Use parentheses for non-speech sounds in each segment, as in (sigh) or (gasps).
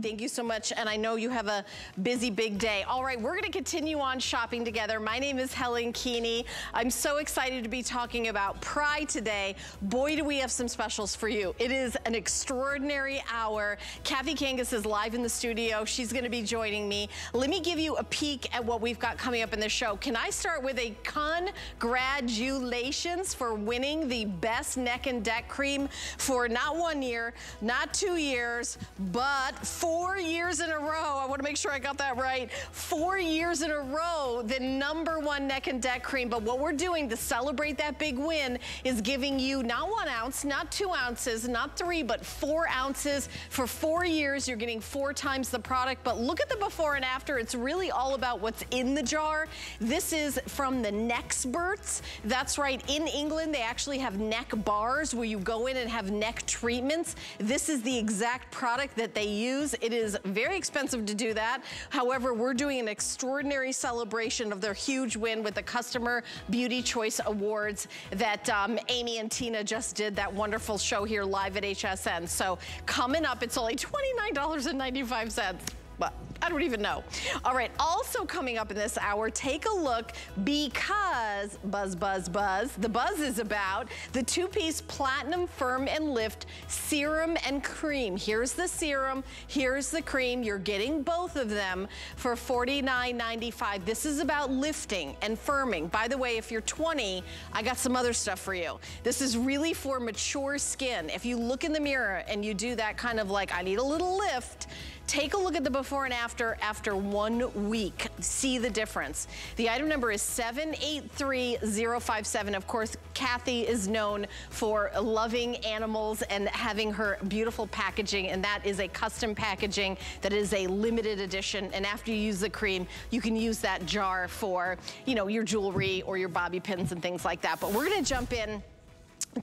Thank you so much, and I know you have a busy, big day. All right, we're gonna continue on shopping together. My name is Helen Keaney. I'm so excited to be talking about Prai today. Boy, do we have some specials for you. It is an extraordinary hour. Cathy Kangas is live in the studio. She's gonna be joining me. Let me give you a peek at what we've got coming up in the show. Can I start with a congratulations for winning the best neck and deck cream for not one year, not two years, but four four years in a row. I want to make sure I got that right. Four years in a row, the number one neck and deck cream. But what we're doing to celebrate that big win is giving you not one ounce, not two ounces, not three, but four ounces for four years. You're getting four times the product. But look at the before and after. It's really all about what's in the jar. This is from the Nexperts. That's right. In England, they actually have neck bars where you go in and have neck treatments. This is the exact product that they use. It is very expensive to do that. However, we're doing an extraordinary celebration of their huge win with the Customer Beauty Choice Awards that um, Amy and Tina just did that wonderful show here live at HSN. So coming up, it's only $29.95. But I don't even know. All right, also coming up in this hour, take a look because buzz, buzz, buzz. The buzz is about the two-piece Platinum Firm and Lift Serum and Cream. Here's the serum, here's the cream. You're getting both of them for $49.95. This is about lifting and firming. By the way, if you're 20, I got some other stuff for you. This is really for mature skin. If you look in the mirror and you do that kind of like, I need a little lift, Take a look at the before and after after one week. See the difference. The item number is 783057. Of course, Cathy is known for loving animals and having her beautiful packaging, and that is a custom packaging that is a limited edition. And after you use the cream, you can use that jar for, you know, your jewelry or your bobby pins and things like that. But we're gonna jump in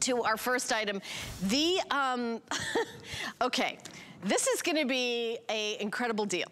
to our first item. The, um, (laughs) okay. This is gonna be a incredible deal.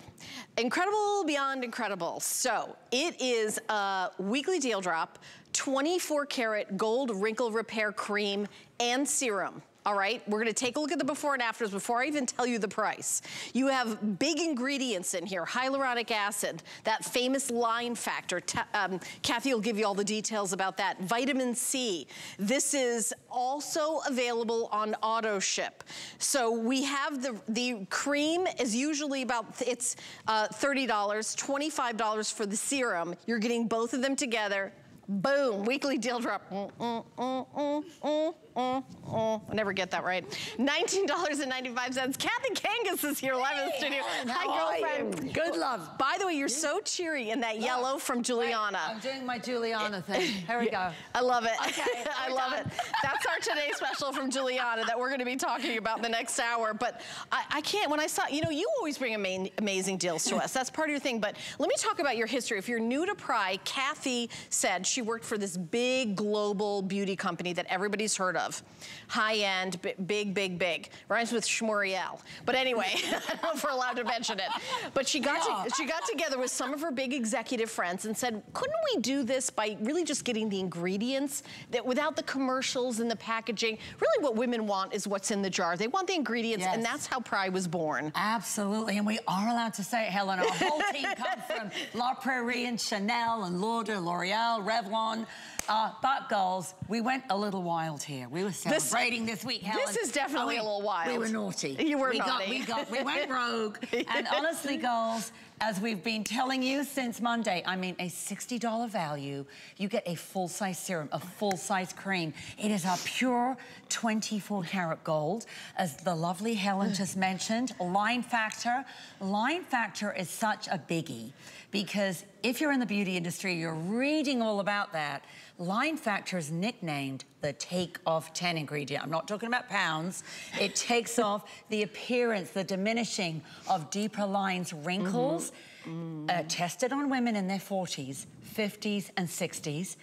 Incredible beyond incredible. So it is a weekly deal drop, 24 karat gold wrinkle repair cream and serum all right? We're gonna take a look at the before and afters before I even tell you the price. You have big ingredients in here, hyaluronic acid, that famous line factor. Um, Cathy will give you all the details about that. Vitamin C. This is also available on auto ship. So we have the, the cream is usually about, it's uh, $30, $25 for the serum. You're getting both of them together. Boom, weekly deal drop. Mm, mm, mm, mm, mm. I never get that right. $19.95. Cathy Kangas is here live in the studio. Hi, girlfriend. Good love. By the way, you're so cheery in that yellow from Giuliana. I'm doing my Giuliana thing. Here we (laughs) go. I love it. Okay, (laughs) I love done. it. That's our today special from Giuliana that we're going to be talking about the next hour. But I, I can't, when I saw, you know, you always bring ama amazing deals to us. That's part of your thing. But let me talk about your history. If you're new to Prai, Cathy said she worked for this big global beauty company that everybody's heard of of. High end, big, big, big. Rhymes with Schmuriel. But anyway, (laughs) I don't know if we're allowed to mention it. But she got, to, she got together with some of her big executive friends and said, couldn't we do this by really just getting the ingredients that without the commercials and the packaging? Really what women want is what's in the jar. They want the ingredients yes. and that's how Prai was born. Absolutely, and we are allowed to say it, Helen. Our whole team comes from La Prairie and Chanel and Lauder, L'Oreal, Revlon. Uh, but girls, we went a little wild here. We were celebrating this, this week, Helen. This is definitely oh, we, a little wild. We were naughty. You were we naughty. Got, we got, we went (laughs) rogue. and honestly, girls, as we've been telling you since Monday, I mean, a $60 value, you get a full-size serum, a full-size cream. It is a pure 24 karat gold, as the lovely Helen mm. just mentioned. Line factor. Line factor is such a biggie because if you're in the beauty industry, you're reading all about that. Line factor is nicknamed the take off 10 ingredient. I'm not talking about pounds. It (laughs) takes off the appearance, the diminishing of deeper lines, wrinkles. Mm -hmm mm. uh, tested on women in their 40s, 50s, and 60s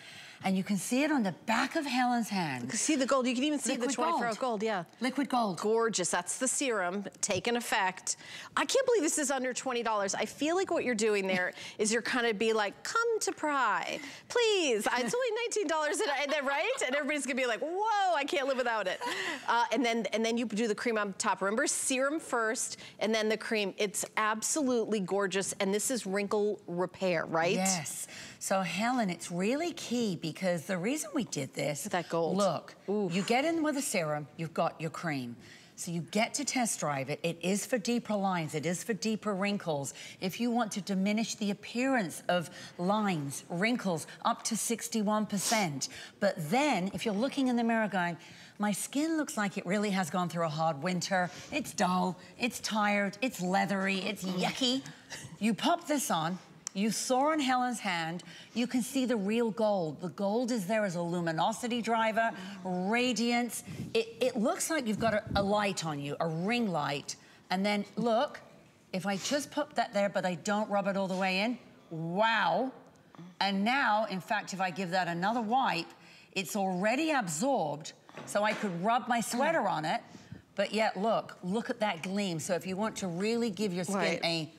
and you can see it on the back of Helen's hand. You can see the gold. You can even see Liquid the 24 gold. gold, yeah. Liquid gold. Gorgeous. That's the serum taking effect. I can't believe this is under $20. I feel like what you're doing there is you're kind of be like, come to Prai, please. It's only $19 and, then, right? And everybody's gonna be like, whoa, I can't live without it. Uh, and then and then you do the cream on top. Remember, serum first and then the cream. It's absolutely gorgeous. And this is wrinkle repair, right? Yes. So Helen, it's really key because the reason we did this. That gold. Look, Oof. you get in with a serum, you've got your cream. So you get to test drive it. It is for deeper lines. It is for deeper wrinkles. If you want to diminish the appearance of lines, wrinkles, up to 61%. But then, if you're looking in the mirror going, my skin looks like it really has gone through a hard winter. It's dull, it's tired, it's leathery, it's yucky. You pop this on, you saw on Helen's hand, you can see the real gold. The gold is there as a luminosity driver, radiance. It, it looks like you've got a, a light on you, a ring light. And then look, if I just put that there, but I don't rub it all the way in, wow. And now, in fact, if I give that another wipe, it's already absorbed, so I could rub my sweater on it, but yet look, look at that gleam. So if you want to really give your skin right. a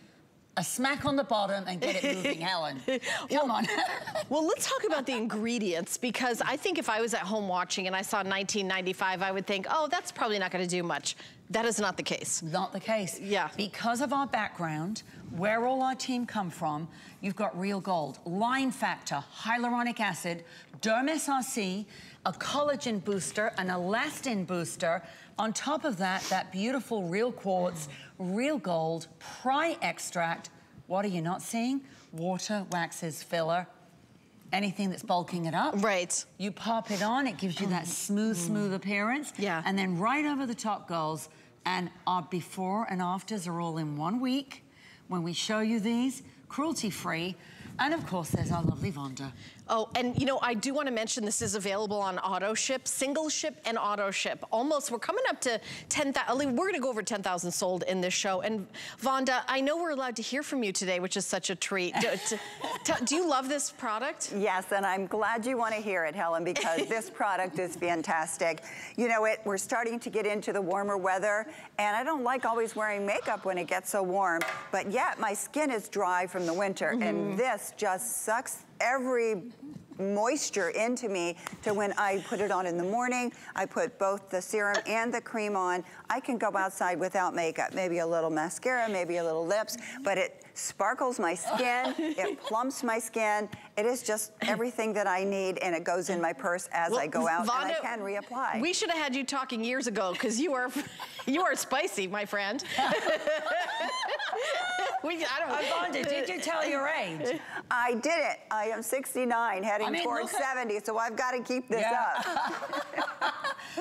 a smack on the bottom and get it moving, (laughs) Helen. Come well, on. (laughs) well, let's talk about the ingredients because I think if I was at home watching and I saw 1995, I would think, oh, that's probably not going to do much. That is not the case. Not the case. Yeah. Because of our background, where all our team come from, you've got real gold, line factor, hyaluronic acid, Dermis RC, a collagen booster, an elastin booster. On top of that, that beautiful real quartz, real gold, Prai extract. What are you not seeing? Water, waxes, filler, anything that's bulking it up. Right. You pop it on, it gives you that smooth, smooth appearance. Yeah. And then right over the top goes, and our before and afters are all in one week. When we show you these, cruelty-free, and of course, there's our lovely Vonda. Oh, and you know, I do want to mention this is available on auto ship, single ship and auto ship. Almost, we're coming up to 10,000, we're going to go over 10,000 sold in this show. And Vonda, I know we're allowed to hear from you today, which is such a treat. do, (laughs) do you love this product? Yes, and I'm glad you want to hear it, Helen, because this (laughs) product is fantastic. You know, it, we're starting to get into the warmer weather, and I don't like always wearing makeup when it gets so warm, but yet my skin is dry from the winter, mm -hmm. and mm-hmm. this just sucks every moisture into me to when I put it on in the morning. I put both the serum and the cream on. I can go outside without makeup, maybe a little mascara, maybe a little lips, but it sparkles my skin, it (laughs) plumps my skin. It is just everything that I need and it goes in my purse as well, I go out Vonda, and I can reapply. We should have had you talking years ago because you are (laughs) you are spicy, my friend. (laughs) (laughs) we, I don't uh, Vonda, did you (laughs) tell your age? I didn't. I am 69, heading I mean, towards 70, so I've got to keep this yeah. up.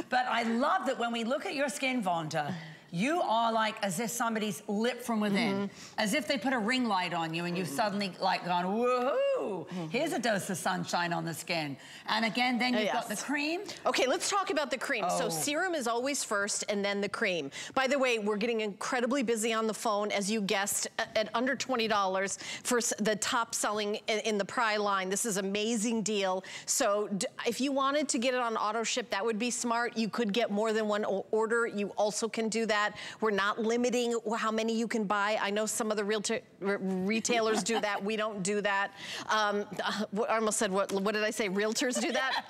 (laughs) but I love that when we look at your skin, Vonda, you are like as if somebody's lit from within, mm -hmm. as if they put a ring light on you and you've suddenly like gone, woohoo, mm -hmm. here's a dose of sunshine on the skin. And again, then you've yes. got the cream. Okay, let's talk about the cream. Oh. So serum is always first and then the cream. By the way, we're getting incredibly busy on the phone, as you guessed, at under $20 for the top selling in the Prai line. This is amazing deal. So if you wanted to get it on auto ship, that would be smart. You could get more than one order. You also can do that that. We're not limiting how many you can buy. I know some of the realtor, retailers do that. We don't do that. Um, I almost said, what, what did I say? Realtors do that?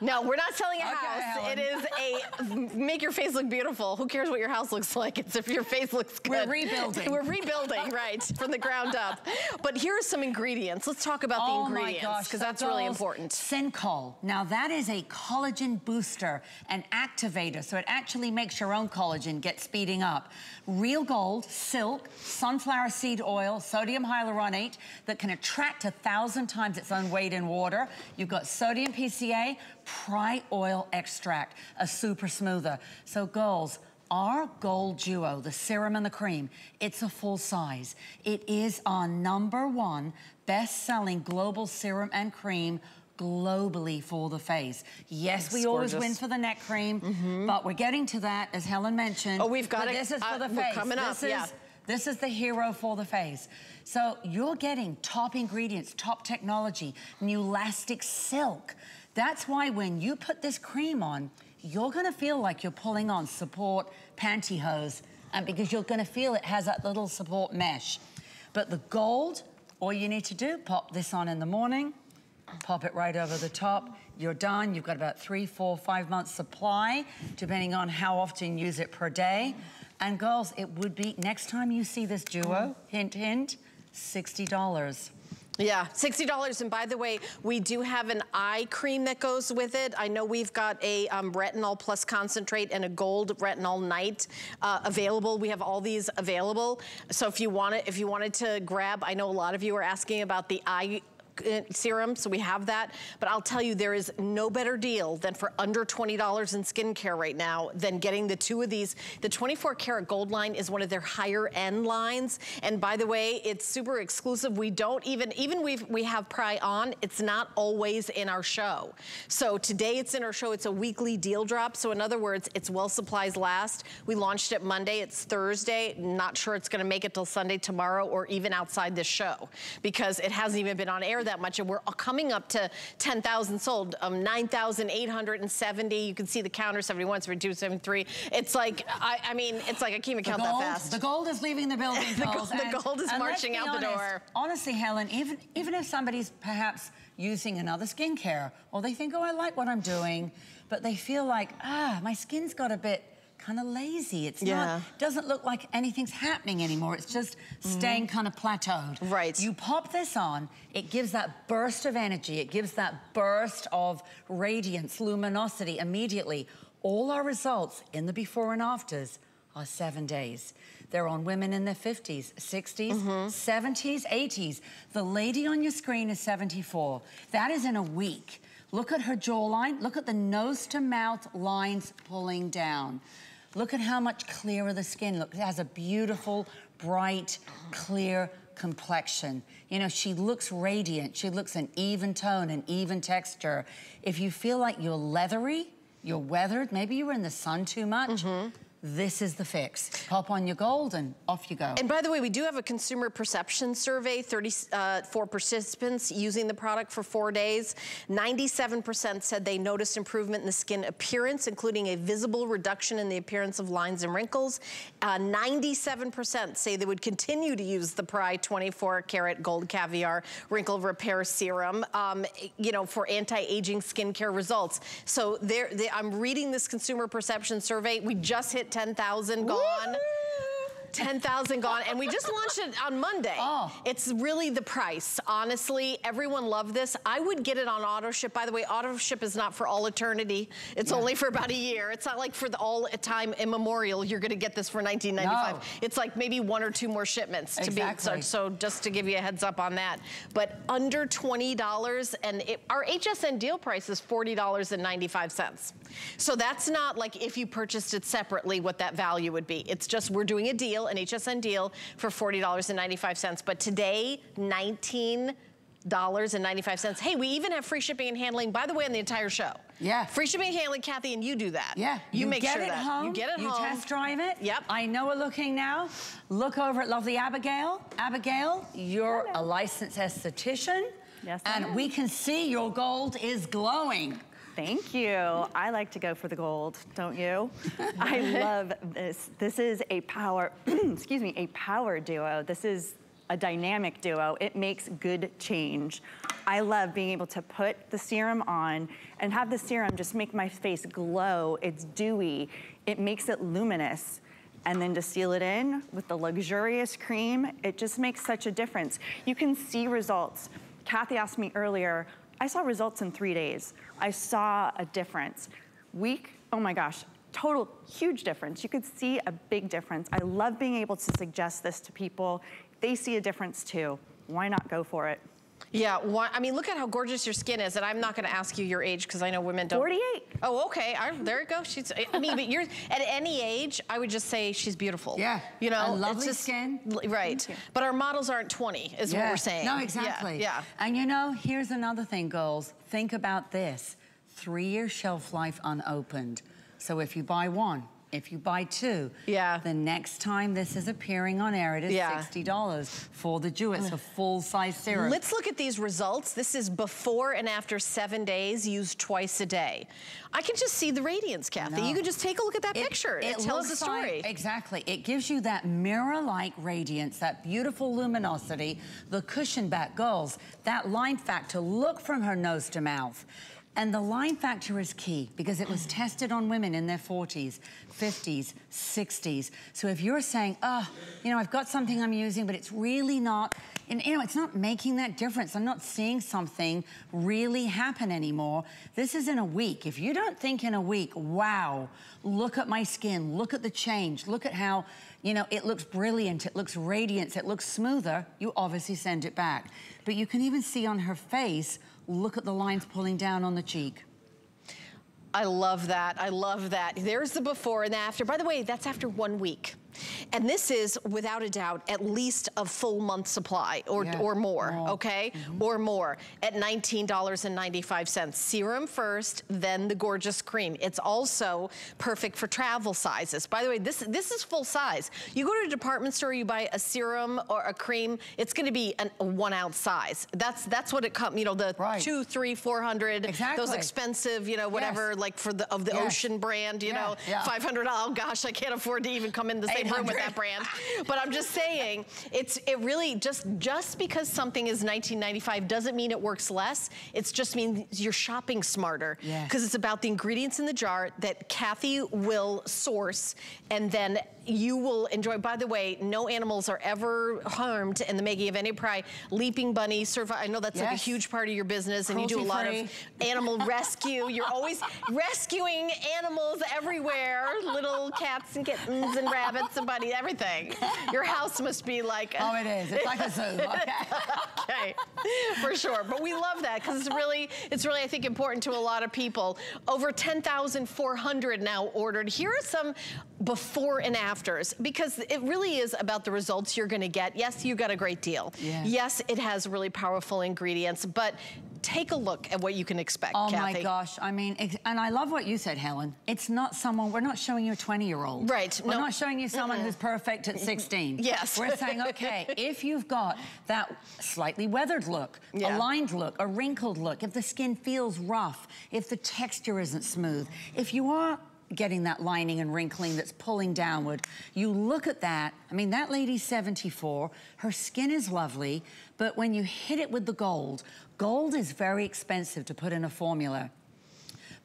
no, we're not selling a okay, house. Helen. It is a make your face look beautiful. Who cares what your house looks like? It's if your face looks good. We're rebuilding. we're rebuilding, right, from the ground up. But here are some ingredients. Let's talk about oh the ingredients because that's really important. Syncol. Now that is a collagen booster and activator. So it actually makes your own collagen get speeding up. Real gold, silk, sunflower seed oil, sodium hyaluronate that can attract a thousand times its own weight in water. You've got sodium PCA, Prai oil extract, a super smoother. So girls, our Gold Duo, the serum and the cream, it's a full size. It is our number one best-selling global serum and cream globally for the face. Yes, we gorgeous. always win for the neck cream, mm -hmm. but we're getting to that, as Helen mentioned. Oh, we've got it. This is for uh, the face. Coming up, this yeah. This is the hero for the face. So you're getting top ingredients, top technology, new elastic silk. That's why when you put this cream on, you're gonna feel like you're pulling on support pantyhose and because you're gonna feel it has that little support mesh. But the gold, all you need to do, pop this on in the morning, pop it right over the top, you're done. You've got about three, four, five months supply, depending on how often you use it per day. And girls, it would be, next time you see this duo, hint, hint, $60. Yeah, $60. And by the way, we do have an eye cream that goes with it. I know we've got a um, retinol plus concentrate and a gold retinol night uh, available. We have all these available. So if you want it, if you wanted to grab, I know a lot of you are asking about the eye Uh, serum, so we have that. But I'll tell you, there is no better deal than for under $20 in skincare right now than getting the two of these. The 24 karat gold line is one of their higher end lines. And by the way, it's super exclusive. We don't even, even we we have Prai on, it's not always in our show. So today it's in our show. It's a weekly deal drop. So in other words, it's while supplies last. We launched it Monday. It's Thursday. Not sure it's going to make it till Sunday tomorrow or even outside this show because it hasn't even been on air that much, and we're coming up to 10,000 sold, um, 9,870. You can see the counter, 71, 72, 73. It's like, I, I mean, it's like I can't even count gold, that fast. The gold is leaving the building, (laughs) the, gold, the gold is marching out honest, the door. Honestly, Helen, even, even if somebody's perhaps using another skincare, or they think, oh, I like what I'm doing, but they feel like, ah, my skin's got a bit kind of lazy. It's yeah. not, doesn't look like anything's happening anymore. It's just mm-hmm. staying mm -hmm. kind of plateaued. Right. You pop this on, it gives that burst of energy. It gives that burst of radiance, luminosity immediately. All our results in the before and afters are seven days. They're on women in their 50s, 60s, mm -hmm. 70s, 80s. The lady on your screen is 74. That is in a week. Look at her jawline. Look at the nose to mouth lines pulling down. Look at how much clearer the skin looks. It has a beautiful, bright, clear complexion. You know, she looks radiant. She looks an even tone, an even texture. If you feel like you're leathery, you're weathered, maybe you were in the sun too much, mm -hmm this is the fix. Pop on your gold and off you go. And by the way, we do have a consumer perception survey, 34 uh, participants using the product for four days. 97% said they noticed improvement in the skin appearance, including a visible reduction in the appearance of lines and wrinkles. 97% uh, say they would continue to use the Prai 24 karat gold caviar wrinkle repair serum, um, you know, for anti-aging skincare results. So there, I'm reading this consumer perception survey. We just hit 10,000 gone. 10,000 gone. And we just launched it on Monday. Oh. It's really the price. Honestly, everyone loved this. I would get it on auto ship. By the way, auto ship is not for all eternity. It's yeah. only for about a year. It's not like for the all time immemorial, you're gonna get this for 1995. No. It's like maybe one or two more shipments to exactly. be, so, so, just to give you a heads up on that. But under $20 and it, our HSN deal price is $40.95. So that's not like if you purchased it separately what that value would be. It's just we're doing a deal an HSN deal for $40.95. But today, 19 dollars and 95 cents. Hey, we even have free shipping and handling, by the way, on the entire show. Yeah. Free shipping and handling, Cathy, and you do that. Yeah. You, you make get sure it that. Home, you get it you home. You test drive it. Yep. I know we're looking now. Look over at lovely Abigail. Abigail, you're Hello. a licensed esthetician. Yes, And we can see your gold is glowing. Thank you. I like to go for the gold, don't you? I (laughs) love this. This is a power, (clears throat) excuse me, a power duo. This is a dynamic duo. It makes good change. I love being able to put the serum on and have the serum just make my face glow. It's dewy. It makes it luminous and then to seal it in with the luxurious cream, it just makes such a difference. You can see results. Kathy asked me earlier, I saw results in three days. I saw a difference. Week, oh my gosh, total huge difference. You could see a big difference. I love being able to suggest this to people. They see a difference too. Why not go for it? Yeah, I mean, look at how gorgeous your skin is, and I'm not gonna ask you your age because I know women don't. 48. Oh, okay, I, there you go. She's, I mean, but you're, at any age, I would just say she's beautiful. Yeah, you know, a lovely just, skin. Right, but our models aren't 20, is yeah. what we're saying. No, exactly. Yeah, yeah. And you know, here's another thing, girls. Think about this. Three-year shelf life unopened. So if you buy one, if you buy two. Yeah. The next time this is appearing on air, it is Yeah. $60 for the Dew. It's a full-size serum. Let's look at these results. This is before and after seven days, used twice a day. I can just see the radiance, Cathy. You can just take a look at that picture. It, tells the story. like- exactly. It gives you that mirror-like radiance, that beautiful luminosity, the cushion back girls, that line factor. Look from her nose to mouth. And the line factor is key because it was tested on women in their 40s, 50s, 60s. So if you're saying, oh, you know, I've got something I'm using, but it's really not, and you know, it's not making that difference. I'm not seeing something really happen anymore. This is in a week. If you don't think in a week, wow, look at my skin, look at the change, look at how, you know, it looks brilliant, it looks radiant, it looks smoother, you obviously send it back. But you can even see on her face, look at the lines pulling down on the cheek. I love that. I love that. There's the before and the after. By the way, that's after one week. And this is, without a doubt, at least a full month supply or, Yeah. or more, More. okay? Mm-hmm. Or more at $19.95. Serum first, then the gorgeous cream. It's also perfect for travel sizes. By the way, this, this is full size. You go to a department store, you buy a serum or a cream, it's gonna be an, a one ounce size. That's that's what it comes, you know, the Right. two, three, four hundred, those Exactly. expensive, you know, whatever, Yes. like for the of the Yes. ocean brand, you Yeah, know, yeah. 500, oh gosh, I can't afford to even come in the same room with that brand. But I'm just saying, it's it really just just because something is 1995 doesn't mean it works less. It's just means you're shopping smarter Yes. because it's about the ingredients in the jar that Cathy will source and then you will enjoy. By the way, no animals are ever harmed in the making of any Prai. Leaping Bunny, survive. I know that's like a huge part of your business, and you do a lot of animal (laughs) rescue. You're always rescuing animals everywhere, little cats and kittens and rabbits and bunnies, everything. Your house must be like. Oh, it is. It's like a zoo. (laughs) Okay. okay, for sure. But we love that because it's really, it's really, I think, important to a lot of people. Over 10,400 now ordered. Here are some before and afters because it really is about the results you're going to get. Yes, you got a great deal. Yeah. Yes, it has really powerful ingredients, but take a look at what you can expect, Oh Cathy. my gosh, I mean, and I love what you said, Helen. It's not someone, we're not showing you a 20-year-old. Right, We're no. not showing you someone who's perfect at 16. (laughs) Yes. We're saying, okay, (laughs) if you've got that slightly weathered look, Yeah. a lined look, a wrinkled look, if the skin feels rough, if the texture isn't smooth, if you are getting that lining and wrinkling that's pulling downward, you look at that, I mean, that lady's 74, her skin is lovely, but when you hit it with the gold, gold is very expensive to put in a formula.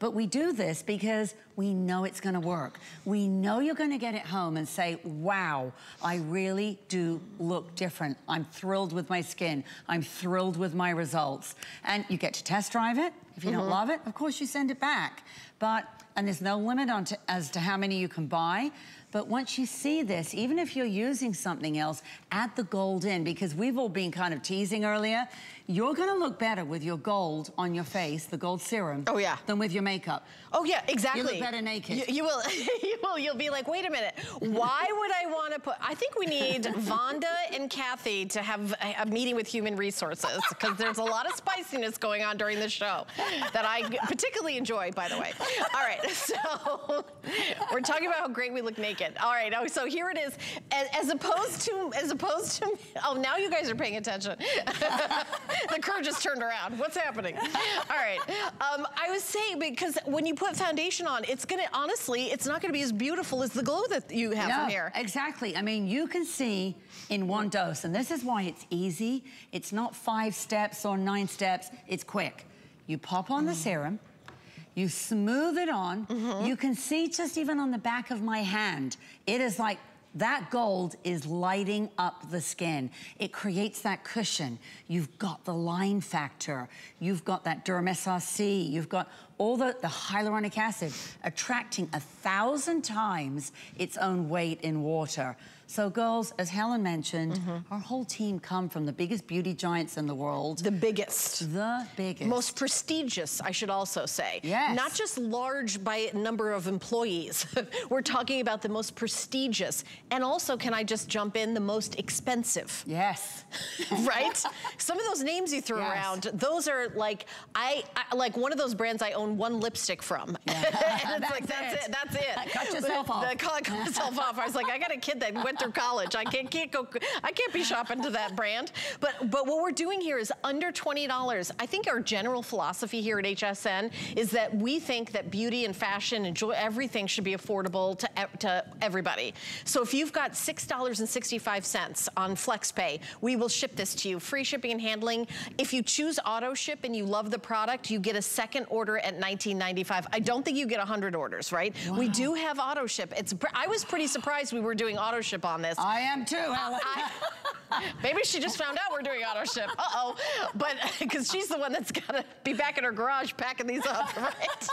But we do this because we know it's gonna work. We know you're gonna get it home and say, wow, I really do look different. I'm thrilled with my skin. I'm thrilled with my results. And you get to test drive it. If you don't mm-hmm. love it, of course you send it back. But, and there's no limit on to, as to how many you can buy. But once you see this, even if you're using something else, add the gold in because we've all been kind of teasing earlier. You're gonna look better with your gold on your face, the gold serum. Oh, yeah. Than with your makeup. Oh yeah, exactly. You look better naked. You, you will. (laughs) you will. You'll be like, wait a minute. Why would I want to put? I think we need (laughs) Vonda and Cathy to have a, a meeting with Human Resources because there's a lot of spiciness going on during the show that I particularly enjoy. By the way. All right. (laughs) So we're talking about how great we look naked. All right. Oh, so here it is. As, as opposed to, as opposed to. Oh, now you guys are paying attention. The curve just turned around. What's happening? All right. Um, I was saying because when you put foundation on, it's gonna honestly, it's not gonna be as beautiful as the glow that you have from here. exactly. I mean, you can see in one dose, and this is why it's easy. It's not five steps or nine steps, it's quick. You pop on the serum, you smooth it on, you can see just even on the back of my hand, it is like that gold is lighting up the skin. It creates that cushion. You've got the line factor. You've got that Dermis C. You've got all the, the hyaluronic acid attracting a thousand times its own weight in water. So girls, as Helen mentioned, mm -hmm. our whole team come from the biggest beauty giants in the world. The biggest. The biggest. Most prestigious, I should also say. Yes. Not just large by number of employees. (laughs) We're talking about the most prestigious. And also, can I just jump in, the most expensive. Yes. (laughs) right? Some of those names you threw yes. around, those are like, I, I, like one of those brands I own one lipstick from. (laughs) Yeah. and it's that's like, that's it. it. That's it. Cut yourself off. The, cut yourself off. I was like, I got a kid that went college. I can't, can't go, I can't be shopping to that brand. But, but what we're doing here is under $20. I think our general philosophy here at HSN is that we think that beauty and fashion and joy, everything should be affordable to, to everybody. So if you've got $6.65 on FlexPay, we will ship this to you. Free shipping and handling. If you choose auto ship and you love the product, you get a second order at $19.95. I don't think you get 100 orders, right? Wow. We do have auto ship. It's I was pretty surprised we were doing auto ship on this. I am too, Helen. (laughs) maybe she just found out we're doing auto ship. Uh-oh. But, (laughs) because she's the one that's got to be back in her garage packing these up, (laughs) right?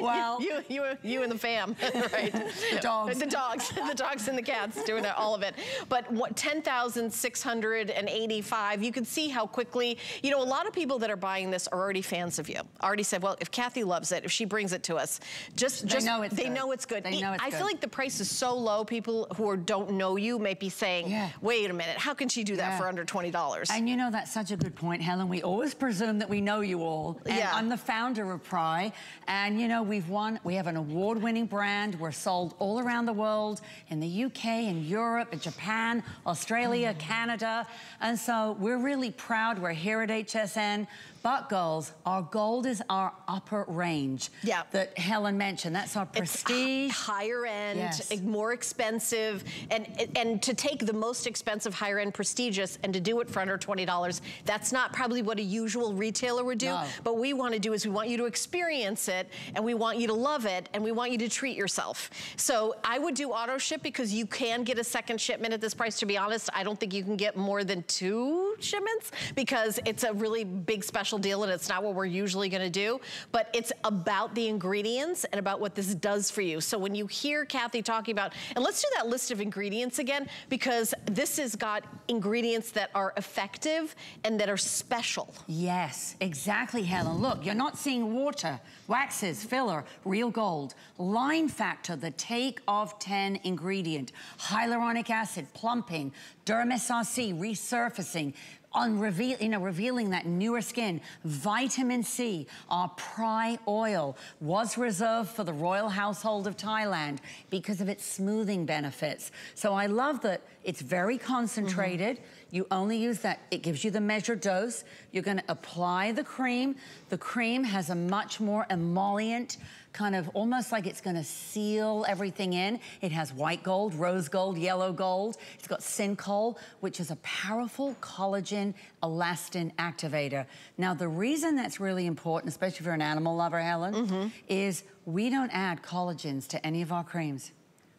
Well. You, you, you, you and the fam, right? The dogs. The dogs. The dogs and the cats doing all of it. But what 10,685, you can see how quickly, you know, a lot of people that are buying this are already fans of you. Already said, well, if Cathy loves it, if she brings it to us, just, just they know it's they good. know it's good. They know it's I good. feel like the price is so low, people who are, don't know you may be saying, yeah. wait a minute, how can she do that yeah. for under $20? And you know, that's such a good point, Helen. We always presume that we know you all. And yeah. I'm the founder of Prai. And you know, we've won, we have an award-winning brand. We're sold all around the world, in the UK, in Europe, in Japan, Australia, mm. Canada. And so we're really proud. We're here at HSN. But girls, our gold is our upper range. Yeah. That Helen mentioned. That's our prestige. It's higher end, yes. more expensive. And, and to take the most expensive higher end prestigious and to do it for under $20, that's not probably what a usual retailer would do. No. But we want to do is we want you to experience it and we want you to love it and we want you to treat yourself. So I would do auto ship because you can get a second shipment at this price. To be honest, I don't think you can get more than two shipments because it's a really big special special deal and it's not what we're usually gonna do, but it's about the ingredients and about what this does for you. So when you hear Cathy talking about, and let's do that list of ingredients again, because this has got ingredients that are effective and that are special. Yes, exactly, Helen. Look, you're not seeing water, waxes, filler, real gold, line factor, the take of 10 ingredient, hyaluronic acid, plumping, Dermis RC, resurfacing, on reveal, you know, revealing that newer skin. Vitamin C, our Prai oil, was reserved for the royal household of Thailand because of its smoothing benefits. So I love that it's very concentrated. Mm -hmm. You only use that, it gives you the measured dose. You're gonna apply the cream. The cream has a much more emollient, kind of almost like it's gonna seal everything in. It has white gold, rose gold, yellow gold. It's got Syncoll, which is a powerful collagen elastin activator. Now, the reason that's really important, especially if you're an animal lover, Helen, mm -hmm. is we don't add collagens to any of our creams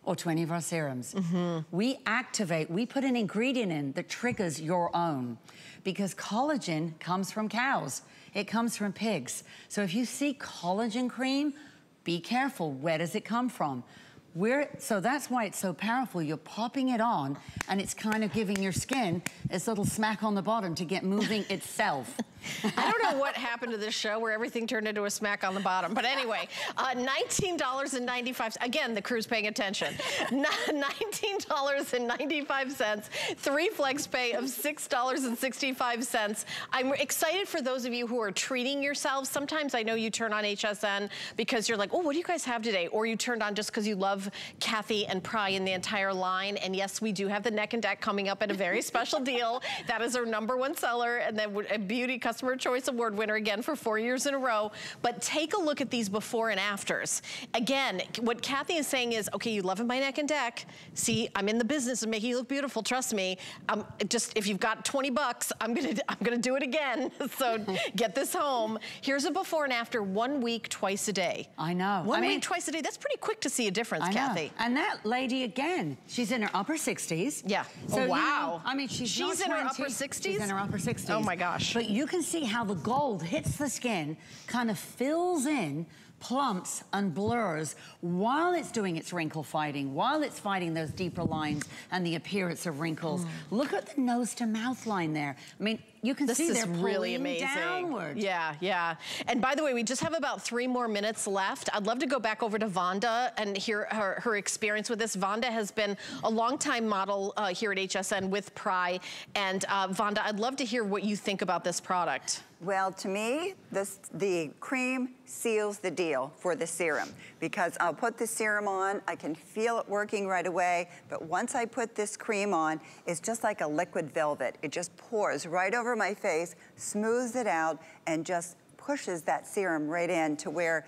or to any of our serums. Mm -hmm. We activate, we put an ingredient in that triggers your own because collagen comes from cows. It comes from pigs. So if you see collagen cream, be careful, where does it come from? We're, so that's why it's so powerful. You're popping it on and it's kind of giving your skin this little smack on the bottom to get moving itself. (laughs) I don't know what happened to this show where everything turned into a smack on the bottom. But anyway, uh, $19.95. Again, the crew's paying attention. $19.95. Three flex pay of $6.65. I'm excited for those of you who are treating yourselves. Sometimes I know you turn on HSN because you're like, oh, what do you guys have today? Or you turned on just because you love Cathy and Prai and the entire line. And yes, we do have the neck and deck coming up at a very special deal. That is our number one seller. And then a beauty Customer Choice Award winner again for four years in a row. But take a look at these before and afters. Again, what Cathy is saying is, okay, you love my neck and deck. See, I'm in the business of making you look beautiful, trust me. Um, just, if you've got 20 bucks, I'm gonna, (laughs) I'm gonna do it again. (laughs) so (laughs) get this home. Here's a before and after, one week, twice a day. I know. One I week, mean, twice a day. That's pretty quick to see a difference, Cathy. And that lady, again, she's in her upper 60s. Yeah. So, oh, wow. You know, I mean, she's She's in her upper 60s? She's in her upper 60s. Oh, my gosh. But you can see how the gold hits the skin, kind of fills in plumps and blurs while it's doing its wrinkle fighting, while it's fighting those deeper lines and the appearance of wrinkles. Mm. Look at the nose to mouth line there. I mean, you can this see they're really amazing. downward. Yeah, yeah. And by the way, we just have about three more minutes left. I'd love to go back over to Vonda and hear her, her experience with this. Vonda has been a longtime model uh, here at HSN with Prai. And uh, Vonda, I'd love to hear what you think about this product. Well, to me, this, the cream seals the deal for the serum because I'll put the serum on, I can feel it working right away, but once I put this cream on, it's just like a liquid velvet. It just pours right over my face, smooths it out, and just pushes that serum right in to where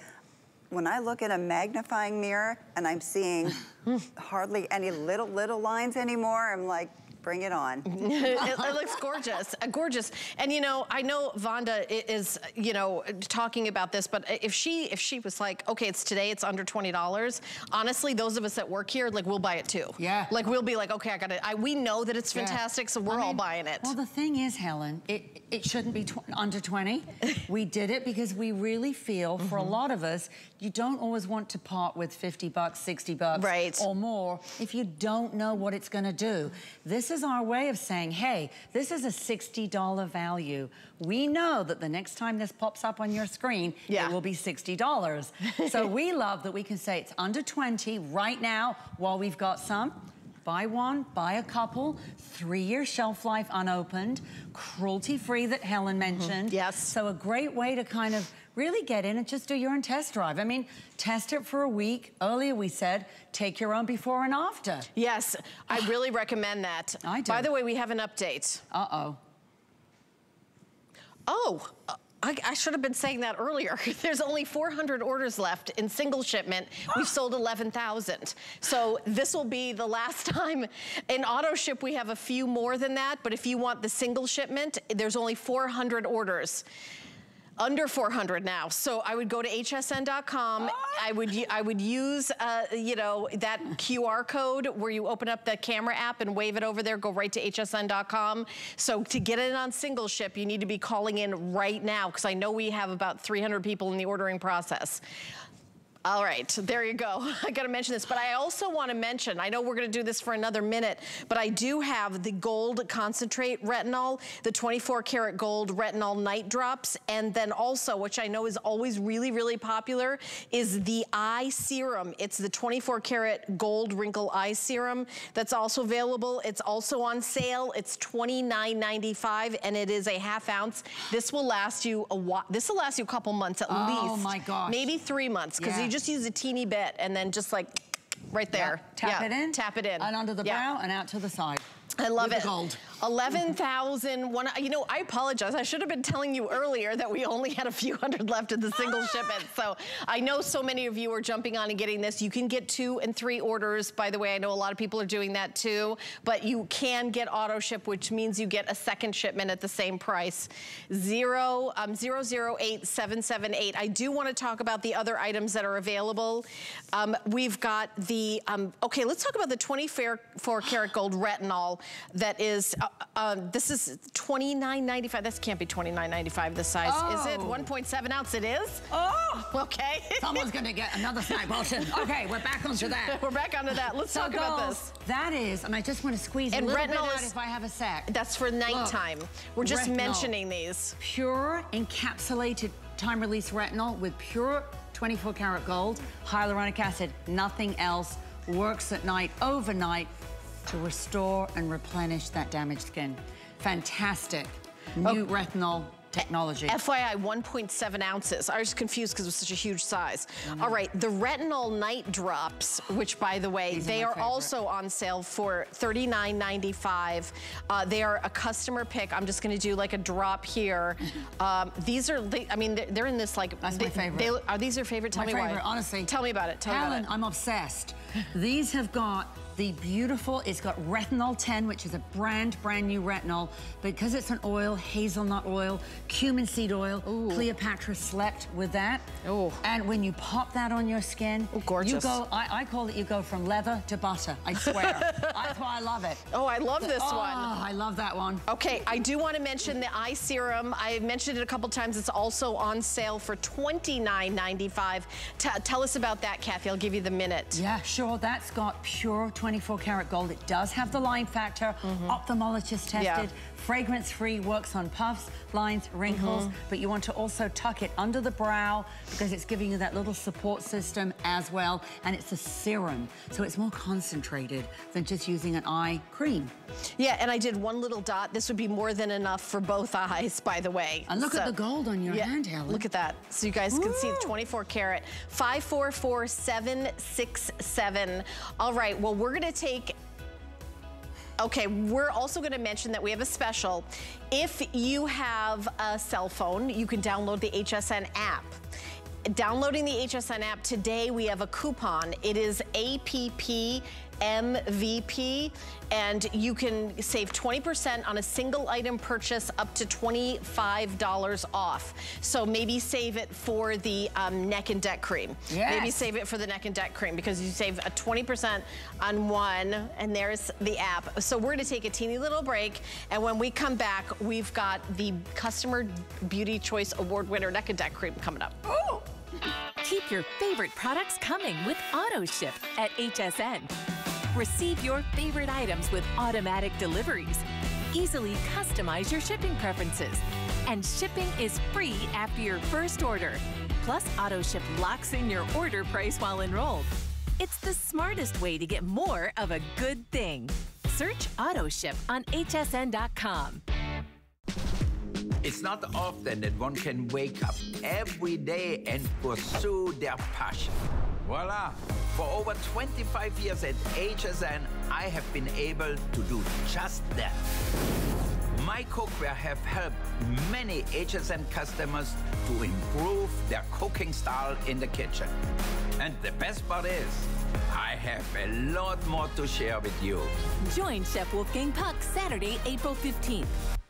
when I look in a magnifying mirror and I'm seeing (laughs) hardly any little, little lines anymore, I'm like, Bring it on. (laughs) it, it, looks gorgeous, uh, gorgeous. And you know, I know Vonda is, you know, talking about this, but if she if she was like, okay, it's today, it's under twenty dollars. Honestly, those of us that work here, like, we'll buy it too. Yeah. Like, we'll be like, okay, I got it. I, we know that it's fantastic, yeah. so we're I mean, all buying it. Well, the thing is, Helen, it it shouldn't be under twenty. (laughs) we did it because we really feel, mm -hmm. for a mm-hmm. lot of us, you don't always want to part with fifty bucks, sixty bucks, right. or more if you don't know what it's going to do. This is our way of saying, hey, this is a $60 value. We know that the next time this pops up on your screen, yeah. it will be $60. so (laughs) we love that we can say it's under 20 right now while we've got some. Buy one, buy a couple, three-year shelf life unopened, cruelty-free that Helen mentioned. Mm -hmm. Yes. So a great way to kind of really get in and just do your own test drive. I mean, test it for a week. Earlier we said, take your own before and after. Yes, I really (sighs) recommend that. I do. By the way, we have an update. Uh-oh. Oh, uh, I, I, should have been saying that earlier. (laughs) There's only 400 orders left in single shipment. We've (gasps) sold 11,000. So this will be the last (laughs) time. In auto ship, we have a few more than that, but if you want the single shipment, there's only 400 orders under 400 now. So I would go to hsn.com. I would I would use uh, you know that QR code where you open up the camera app and wave it over there. Go right to hsn.com. So to get it on single ship, you need to be calling in right now because I know we have about 300 people in the ordering process. All right, there you go. (laughs) I gotta mention this, but I also wanna mention, I know we're gonna do this for another minute, but I do have the gold concentrate retinol, the 24 karat gold retinol night drops, and then also, which I know is always really, really popular, is the eye serum. It's the 24 karat gold wrinkle eye serum that's also available. It's also on sale. It's $29.95 and it is a half ounce. This will last you a while. This will last you a couple months at oh least. Oh my gosh. Maybe three months because yeah just use a teeny bit and then just like right there. Yeah. Tap yeah. it in. Tap it in. And under the brow and out to the side. I love it. gold. 11,000, you know, I apologize. I should have been telling you earlier that we only had a few hundred left in the single shipment. So I know so many of you are jumping on and getting this. You can get two and three orders. By the way, I know a lot of people are doing that too, but you can get auto ship, which means you get a second shipment at the same price. Zero, um, 008778. I do want to talk about the other items that are available. Um, we've got the, um, okay, let's talk about the 24 karat gold retinol that is, uh, uh, this is $29.95. This can't be $29.95 this size, oh. is it? 1.7 ounce it is? Oh! (laughs) Okay. Someone's gonna get another snack portion. (laughs) Okay, we're back onto that. (laughs) we're back onto that. Let's so talk girls, about this. That is, and I just want to squeeze and a little bit out if I have a sec. That's for nighttime. Look, we're just retinol, mentioning these. Pure encapsulated time release retinol with pure 24 karat gold, hyaluronic acid, nothing else. Works at night, overnight, to restore and replenish that damaged skin. Fantastic. New oh. retinol technology. FYI, 1.7 ounces. I was confused because it was such a huge size. All right, the retinol night drops, which by the way, These they are, are also on sale for $39.95. Uh, they are a customer pick. I'm just gonna do like a drop here. (laughs) um, these are, they, I mean, they're, they're, in this like- That's they, my favorite. They, are these your favorite? Tell my me favorite, why. honestly. Tell me about it, tell Alan, me about it. I'm obsessed. These have got the beautiful, it's got retinol 10, which is a brand, brand new retinol. Because it's an oil, hazelnut oil, cumin seed oil, Ooh. Cleopatra slept with that. Ooh. And when you pop that on your skin, Ooh, gorgeous. you go, I, I, call it, you go from leather to butter, I swear. (laughs) That's why I love it. Oh, I love this oh, one. I love that one. Okay, I do want to mention the eye serum. I mentioned it a couple times. It's also on sale for $29.95. tell us about that, Cathy. I'll give you the minute. Yeah, sure. That's got pure 24 karat gold. It does have the line factor, mm -hmm. ophthalmologist tested, yeah. Fragrance-free, works on puffs, lines, wrinkles, mm -hmm. but you want to also tuck it under the brow because it's giving you that little support system as well, and it's a serum, so it's more concentrated than just using an eye cream. Yeah, and I did one little dot. This would be more than enough for both eyes, by the way. And look so, at the gold on your yeah, hand, Helen. Look at that. So you guys can see the 24 karat. 544767. All right, well, we're gonna take Okay, we're also gonna mention that we have a special. If you have a cell phone, you can download the HSN app downloading the HSN app today, we have a coupon. It is APP MVP and you can save 20% on a single item purchase up to $25 off. So maybe save it for the um, neck and deck cream. Yes. Maybe save it for the neck and deck cream because you save a 20% on one and there's the app. So we're gonna take a teeny little break and when we come back, we've got the Customer Beauty Choice Award winner neck and deck cream coming up. Oh. Keep your favorite products coming with AutoShip at HSN. Receive your favorite items with automatic deliveries. Easily customize your shipping preferences. And shipping is free after your first order. Plus, AutoShip locks in your order price while enrolled. It's the smartest way to get more of a good thing. Search AutoShip on hsn.com. It's not often that one can wake up every day and pursue their passion. Voila! For over 25 years at HSN, I have been able to do just that. My cookware have helped many HSN customers to improve their cooking style in the kitchen. And the best part is, I have a lot more to share with you. Join Chef Wolfgang Puck Saturday, April 15th.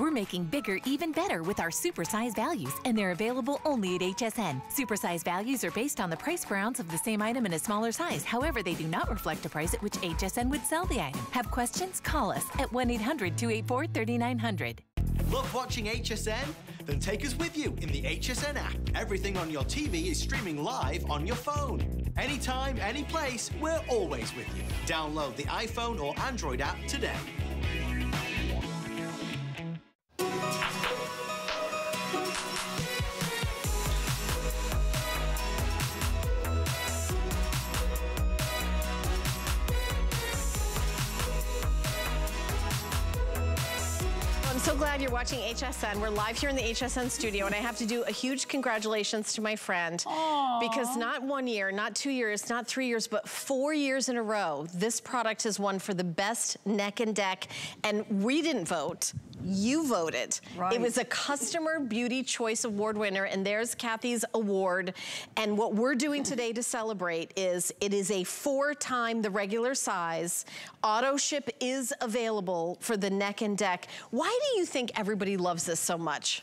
We're making bigger even better with our supersize values, and they're available only at HSN. Supersize values are based on the price per ounce of the same item in a smaller size. However, they do not reflect a price at which HSN would sell the item. Have questions? Call us at 1 800 284 3900. Love watching HSN? Then take us with you in the HSN app. Everything on your TV is streaming live on your phone. Anytime, any place, we're always with you. Download the iPhone or Android app today. Glad you're watching HSN. We're live here in the HSN studio, and I have to do a huge congratulations to my friend. Aww. Because not one year, not two years, not three years, but four years in a row, this product has won for the best neck and deck. And we didn't vote you voted. Right. It was a Customer Beauty Choice Award winner, and there's Cathy's award. And what we're doing today to celebrate is it is a four-time the regular size. Auto ship is available for the neck and deck. Why do you think everybody loves this so much?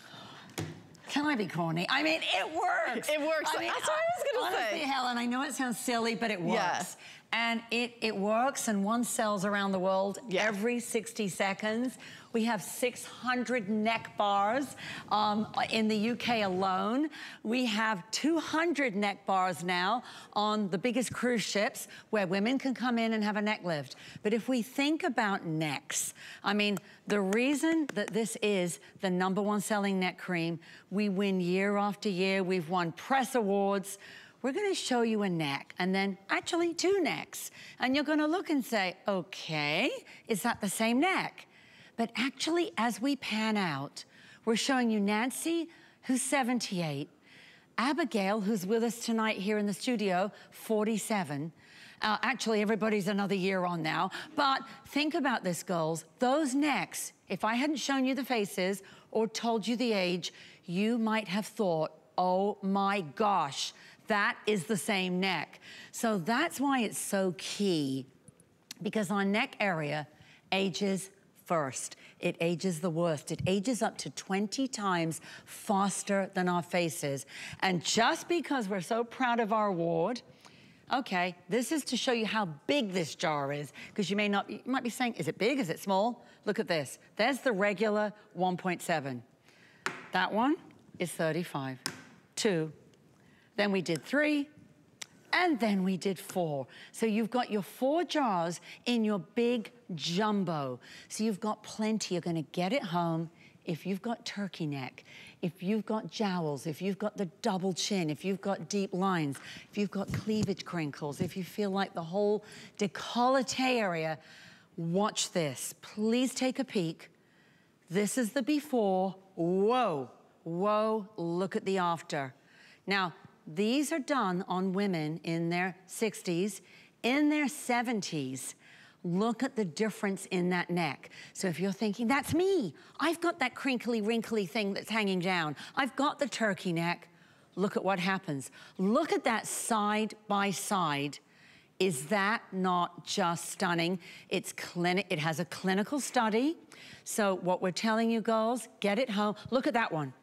Can I be corny? I mean, it works. It works. I mean, That's what I was going to say. Honestly, Helen, I know it sounds silly, but it works. Yeah. And it, it works and one sells around the world yeah. every 60 seconds. We have 600 neck bars um, in the UK alone. We have 200 neck bars now on the biggest cruise ships where women can come in and have a neck lift. But if we think about necks, I mean, the reason that this is the number one selling neck cream, we win year after year. We've won press awards we're gonna show you a neck and then actually two necks. And you're gonna look and say, okay, is that the same neck? But actually, as we pan out, we're showing you Nancy, who's 78, Abigail, who's with us tonight here in the studio, 47. Uh, actually, everybody's another year on now. But think about this, girls. Those necks, if I hadn't shown you the faces or told you the age, you might have thought, oh my gosh, that is the same neck. So that's why it's so key because our neck area ages first. It ages the worst. It ages up to 20 times faster than our faces. And just because we're so proud of our award, okay, this is to show you how big this jar is, because you may not, you might be saying, is it big, is it small? Look at this. There's the regular 1.7. That one is 35. Two. Then we did three, and then we did four. So you've got your four jars in your big jumbo. So you've got plenty. You're gonna get it home. If you've got turkey neck, if you've got jowls, if you've got the double chin, if you've got deep lines, if you've got cleavage crinkles, if you feel like the whole decollete area, watch this. Please take a peek. This is the before. Whoa, whoa, look at the after. Now, these are done on women in their 60s, in their 70s. Look at the difference in that neck. So if you're thinking, that's me, I've got that crinkly, wrinkly thing that's hanging down. I've got the turkey neck. Look at what happens. Look at that side by side. Is that not just stunning? It's clinic, it has a clinical study. So what we're telling you girls, get it home. Look at that one.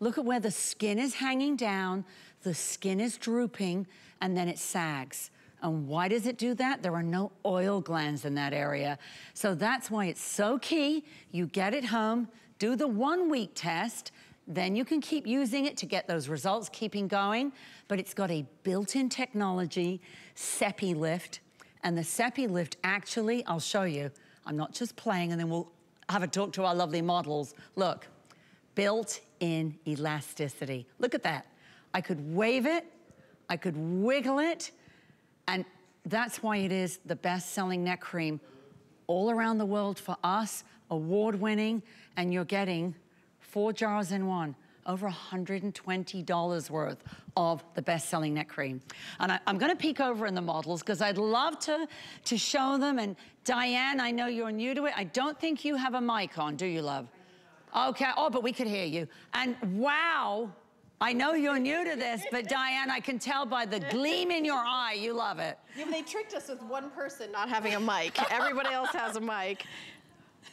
Look at where the skin is hanging down, the skin is drooping, and then it sags. And why does it do that? There are no oil glands in that area. So that's why it's so key. You get it home, do the one week test, then you can keep using it to get those results keeping going. But it's got a built-in technology, Sepilift. And the Sepilift actually, I'll show you, I'm not just playing and then we'll have a talk to our lovely models. Look, built-in elasticity. Look at that. I could wave it, I could wiggle it, and that's why it is the best-selling neck cream all around the world for us, award-winning, and you're getting four jars in one over $120 worth of the best-selling neck cream. And I, am gonna peek over in the models because I'd love to, to show them. And Diane, I know you're new to it. I don't think you have a mic on, do you, love? Okay, oh, but we could hear you. And wow, I know you're new to this, but Diane, I can tell by the gleam in your eye, you love it. Yeah, they tricked us with one person not having a mic. Everybody else has a mic.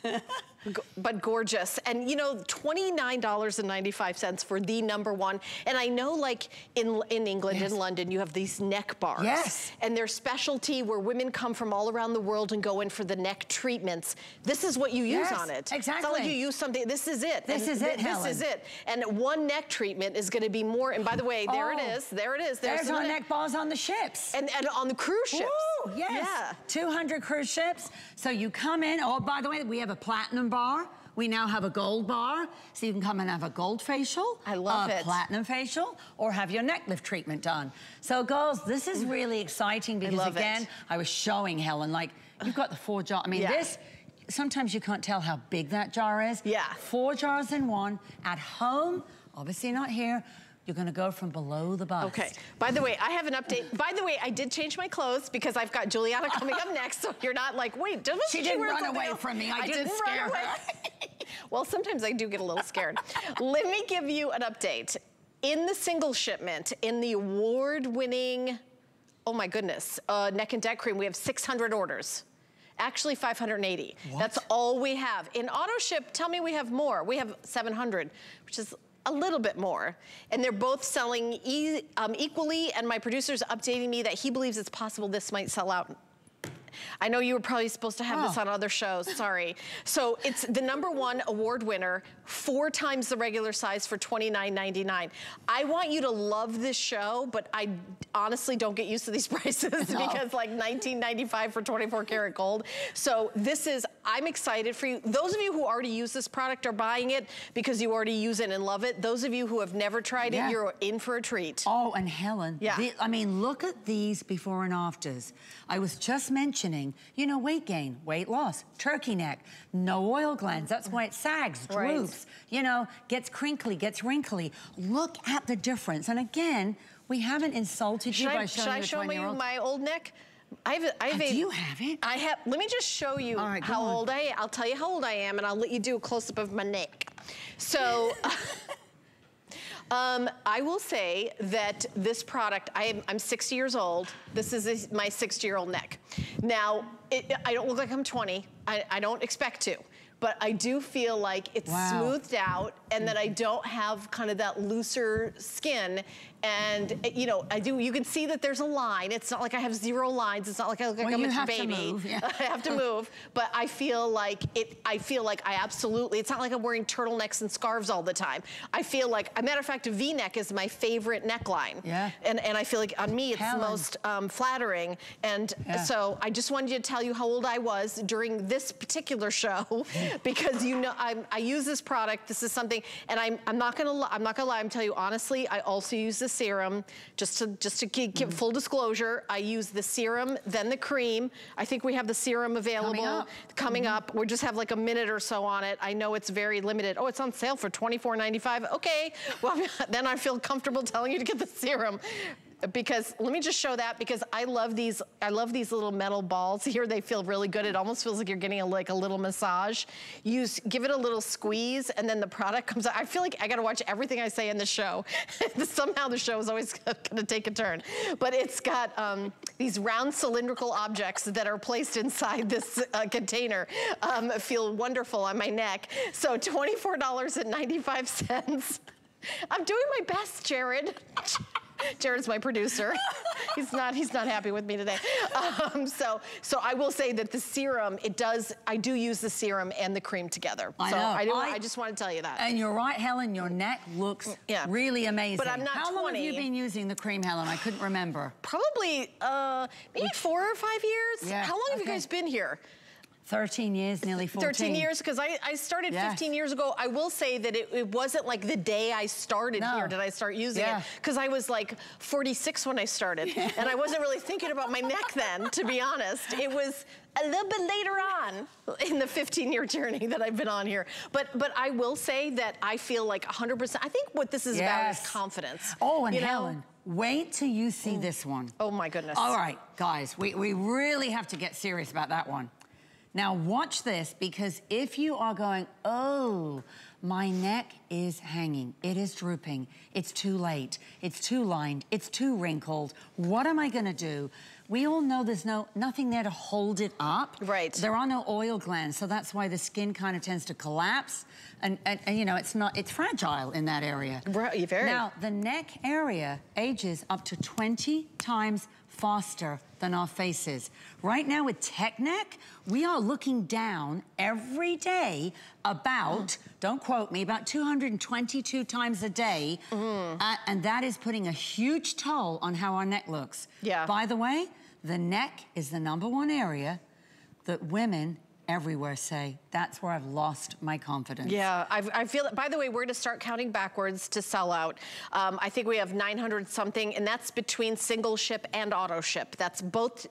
(laughs) but gorgeous. And you know, $29.95 for the number one. And I know like in, in England, yes. in London, you have these neck bars. Yes. And their specialty where women come from all around the world and go in for the neck treatments. This is what you use yes, on it. Exactly. It's not like you use something, this is it. This and is it, th Helen. This is it. And one neck treatment is gonna be more, and by the way, there oh, it is, there it is. There's, there's our neck bars on the ships. And, and on the cruise ships. Ooh, yes. Yeah. 200 cruise ships. So you come in, oh, by the way, we have a platinum bar. We now have a gold bar, so you can come and have a gold facial. I love a it. platinum facial, or have your neck lift treatment done. So girls, this is mm. really exciting because I again, it. I was showing Helen, like, you've got the four jar. I mean, yeah. this, sometimes you can't tell how big that jar is. Yeah. Four jars in one. At home, obviously not here, you're gonna go from below the bust. Okay. By the way, I have an update. By the way, I did change my clothes because I've got Giuliana coming up next, so you're not like, wait, doesn't she, she didn't run away else? from me. I, I didn't, didn't scare her. (laughs) well, sometimes I do get a little scared. Let me give you an update. In the single shipment, in the award-winning, oh my goodness, uh, neck and deck cream, we have 600 orders. Actually 580. What? That's all we have. In auto ship, tell me we have more. We have 700, which is a little bit more. And they're both selling e um, equally, and my producer's updating me that he believes it's possible this might sell out I know you were probably supposed to have oh. this on other shows, sorry. So it's the number one award winner, four times the regular size for $29.99. I want you to love this show, but I honestly don't get used to these (laughs) prices no. because like $19.95 for 24 karat gold. So this is, I'm excited for you. Those of you who already use this product are buying it because you already use it and love it. Those of you who have never tried yeah. it, you're in for a treat. Oh, and Helen, yeah. The, I mean, look at these before and afters. I was just mentioning, you know, weight gain, weight loss, turkey neck, no oil glands. That's why it sags, droops, right. you know, gets crinkly, gets wrinkly. Look at the difference. And again, we haven't insulted should you I, by showing Should I show you my old neck? I have, a, I have a, do you have it? I have, let me just show you right, how old I am. I'll tell you how old I am and I'll let you do a close-up of my neck. So, (laughs) Um, I will say that this product, I am, I'm 60 years old. This is a, my 60 year old neck. Now, it, I don't look like I'm 20. I, I don't expect to but I do feel like it's wow. smoothed out and that I don't have kind of that looser skin and, you know, I do, you can see that there's a line. It's not like I have zero lines. It's not like I look like well, I'm a baby. Yeah. (laughs) I have to move. But I feel like it, I feel like I absolutely, it's not like I'm wearing turtlenecks and scarves all the time. I feel like, a matter of fact, a V-neck is my favorite neckline. Yeah. And, and I feel like on me, it's Helen. the most um, flattering. And yeah. so I just wanted to tell you how old I was during this particular show (laughs) because you know, I'm, I use this product. This is something, and I'm, I'm not gonna, I'm not gonna lie. I'm telling you honestly, I also use this serum. Just to, just to give, give full disclosure, I use the serum, then the cream. I think we have the serum available. Coming up. Coming mm -hmm. up. We just have like a minute or so on it. I know it's very limited. Oh, it's on sale for $24.95. Okay, (laughs) well, (laughs) then I feel comfortable telling you to get the serum because let me just show that because I love these I love these little metal balls. Here they feel really good. It almost feels like you're getting a, like a little massage. Use give it a little squeeze and then the product comes out. I feel like I gotta watch everything I say in the show. (laughs) Somehow the show is always (laughs) gonna take a turn. But it's got um, these round cylindrical objects that are placed inside this uh, container um, feel wonderful on my neck. So $24.95 (laughs) I'm doing my best Jared Jared's my producer. he's not he's not happy with me today. Um, so so I will say that the serum, it does, I do use the serum and the cream together. I so know. I, do, I, I just want to tell you that. And you're right, Helen, your neck looks yeah. really amazing. But I'm not How 20. long have you been using the cream, Helen? I couldn't remember. Probably uh, maybe four or five years. Yeah. How long have you guys been here? 13 years, nearly 14. 13 years, because I, I started yes. 15 years ago. I will say that it, it wasn't like the day I started no. here did I start using yeah. it, because I was like 46 when I started, (laughs) and I wasn't really thinking about my neck then, to be honest. It was a little bit later on in the 15-year journey that I've been on here. But but I will say that I feel like 100%, I think what this is yes. about is confidence. Oh, and you Helen, know? wait till you see mm. this one. Oh my goodness. All right, guys, we, we really have to get serious about that one. Now watch this because if you are going, oh, my neck is hanging, it is drooping, it's too late, it's too lined, it's too wrinkled, what am I gonna do? We all know there's no nothing there to hold it up. Right. There are no oil glands, so that's why the skin kind of tends to collapse. And, and, and, you know, it's not, it's fragile in that area. Right, you're very. Now, the neck area ages up to 20 times faster than our faces. Right now with Tech Neck, we are looking down every day about, don't quote me, about 222 times a day. Mm. Uh, and that is putting a huge toll on how our neck looks. Yeah. By the way, the neck is the number one area that women everywhere say, that's where I've lost my confidence. Yeah, I've, i feel by the way, we're gonna start counting backwards to sell out. Um, I think we have 900 something, and that's between single ship and auto ship. That's both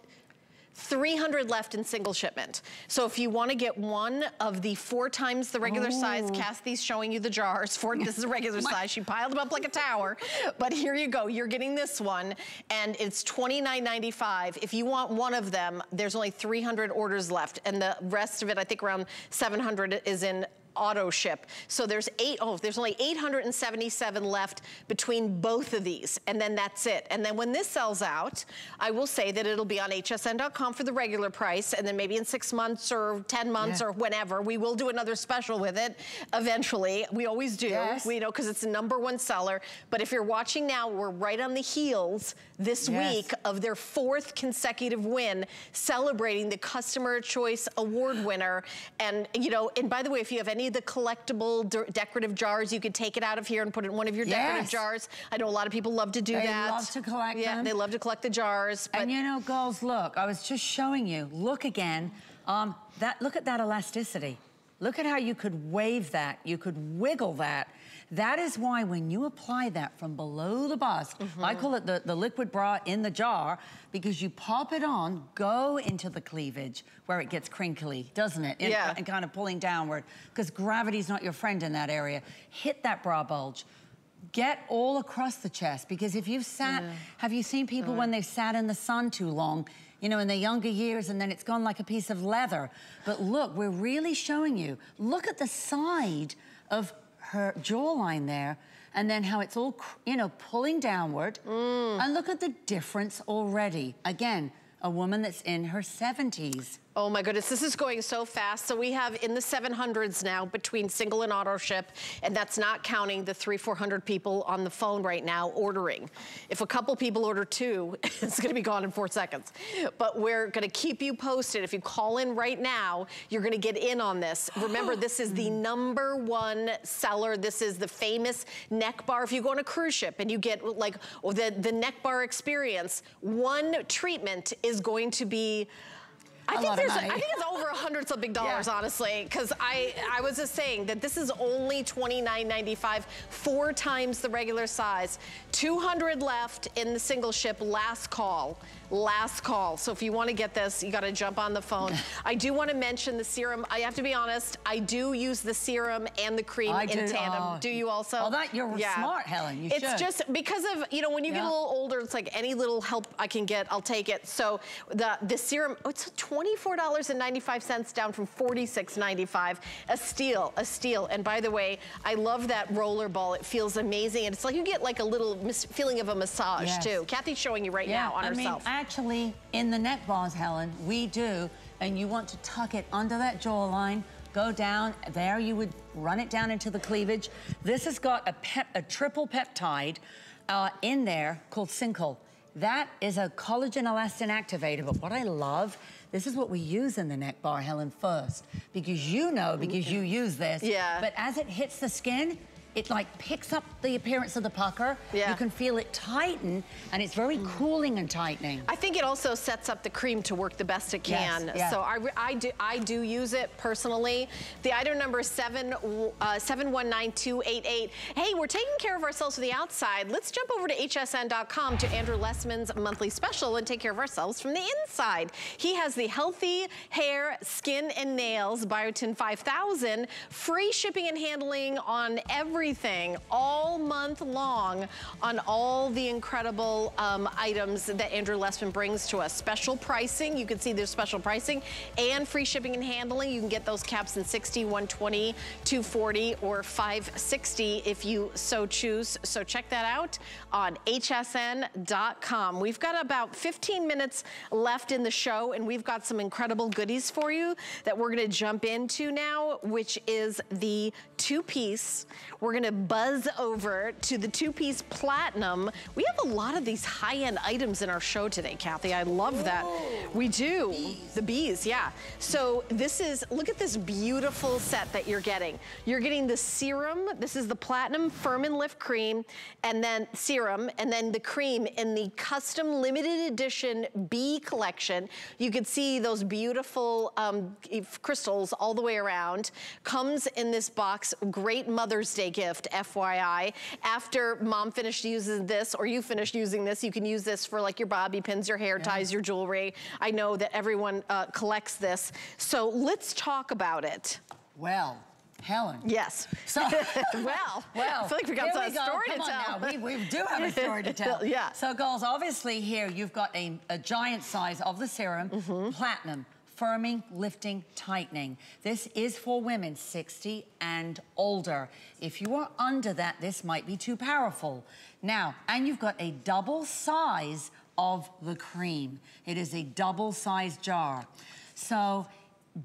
300 left in single shipment. So if you want to get one of the four times the regular oh. size, Cathy's showing you the jars. For, (laughs) this is a regular size. She piled them up like a tower. But here you go. You're getting this one, and it's $29.95. If you want one of them, there's only 300 orders left, and the rest of it, I think around 700 is in auto ship. So there's eight, oh, there's only 877 left between both of these, and then that's it. And then when this sells out, I will say that it'll be on hsn.com for the regular price, and then maybe in six months or 10 months yeah. or whenever, we will do another special with it eventually. We always do, yes. we know, because it's the number one seller. But if you're watching now, we're right on the heels this yes. week of their fourth consecutive win, celebrating the Customer Choice Award winner. And, you know, and by the way, if you have any the collectible de decorative jars, you could take it out of here and put it in one of your yes. decorative jars. I know a lot of people love to do they that. They love to collect yeah, them. they love to collect the jars. and you know, girls, look, I was just showing you, look again, um, that, look at that elasticity. Look at how you could wave that, you could wiggle that. That is why when you apply that from below the bust, mm -hmm. I call it the, the liquid bra in the jar, because you pop it on, go into the cleavage where it gets crinkly, doesn't it? In, yeah. And kind of pulling downward, because gravity's not your friend in that area. Hit that bra bulge get all across the chest because if you've sat, yeah. have you seen people when they've sat in the sun too long, you know, in their younger years and then it's gone like a piece of leather. But look, we're really showing you, look at the side of her jawline there and then how it's all, you know, pulling downward. Mm. And look at the difference already. Again, a woman that's in her 70s. Oh my goodness, this is going so fast. So we have in the 700s now between single and auto ship, and that's not counting the three, 400 people on the phone right now ordering. If a couple people order two, (laughs) it's gonna be gone in four seconds. But we're gonna keep you posted. If you call in right now, you're gonna get in on this. Remember, (gasps) this is the number one seller. This is the famous neck bar. If you go on a cruise ship and you get like the, the neck bar experience, one treatment is going to be I think there's, I think it's over a hundred something dollars, yeah. honestly, because I, I was just saying that this is only $29.95, four times the regular size. 200 left in the single ship, last call last call. So if you want to get this, you got to jump on the phone. (laughs) I do want to mention the serum. I have to be honest, I do use the serum and the cream I in do, tandem. Uh, do you also? Well, that you're yeah. smart, Helen. You it's should. just because of, you know, when you yeah. get a little older, it's like any little help I can get, I'll take it. So the, the serum, oh, it's $24.95 down from $46.95. A steal, a steal. And by the way, I love that roller ball. It feels amazing. And it's like you get like a little feeling of a massage yes. too. Cathy's showing you right yeah, now on I herself. Mean, actually, in the neck bars, Helen, we do, and you want to tuck it under that jawline, go down, there you would run it down into the cleavage. This has got a, pep, a triple peptide uh, in there called Syncal. That is a collagen elastin activator, but what I love, this is what we use in the neck bar, Helen, first, because you know, because you use this. Yeah. But as it hits the skin, it like picks up the appearance of the pucker. Yeah. You can feel it tighten and it's very mm. cooling and tightening. I think it also sets up the cream to work the best it can. Yes, yeah. So I, I, do, I do use it personally. The item number is seven, uh, 719288. Hey, we're taking care of ourselves from the outside. Let's jump over to hsn.com to Andrew Lessman's monthly special and take care of ourselves from the inside. He has the Healthy Hair, Skin, and Nails Biotin 5000. Free shipping and handling on every everything all month long on all the incredible um, items that Andrew Lessman brings to us. Special pricing, you can see there's special pricing and free shipping and handling. You can get those caps in 60, 120, 240, or 560 if you so choose. So check that out on hsn.com. We've got about 15 minutes left in the show and we've got some incredible goodies for you that we're gonna jump into now, which is the two-piece. We're gonna buzz over to the two-piece platinum. We have a lot of these high-end items in our show today, Cathy. I love that. We do. Bees. The bees, yeah. So this is, look at this beautiful set that you're getting. You're getting the serum. This is the platinum firm and lift cream, and then serum, and then the cream in the custom limited edition bee collection. You can see those beautiful um, crystals all the way around. Comes in this box, great Mother's Day gift FYI. After mom finished using this or you finished using this, you can use this for like your bobby pins, your hair ties, yeah. your jewelry. I know that everyone uh, collects this. So let's talk about it. Well, Helen. Yes. So, (laughs) well, (laughs) well, I feel like we got some story Come to tell. We, we, do have a story to (laughs) tell. yeah. So, girls, obviously here you've got a, a giant size of the serum, mm -hmm. platinum firming, lifting, tightening. This is for women 60 and older. If you are under that, this might be too powerful. Now, and you've got a double size of the cream. It is a double size jar. So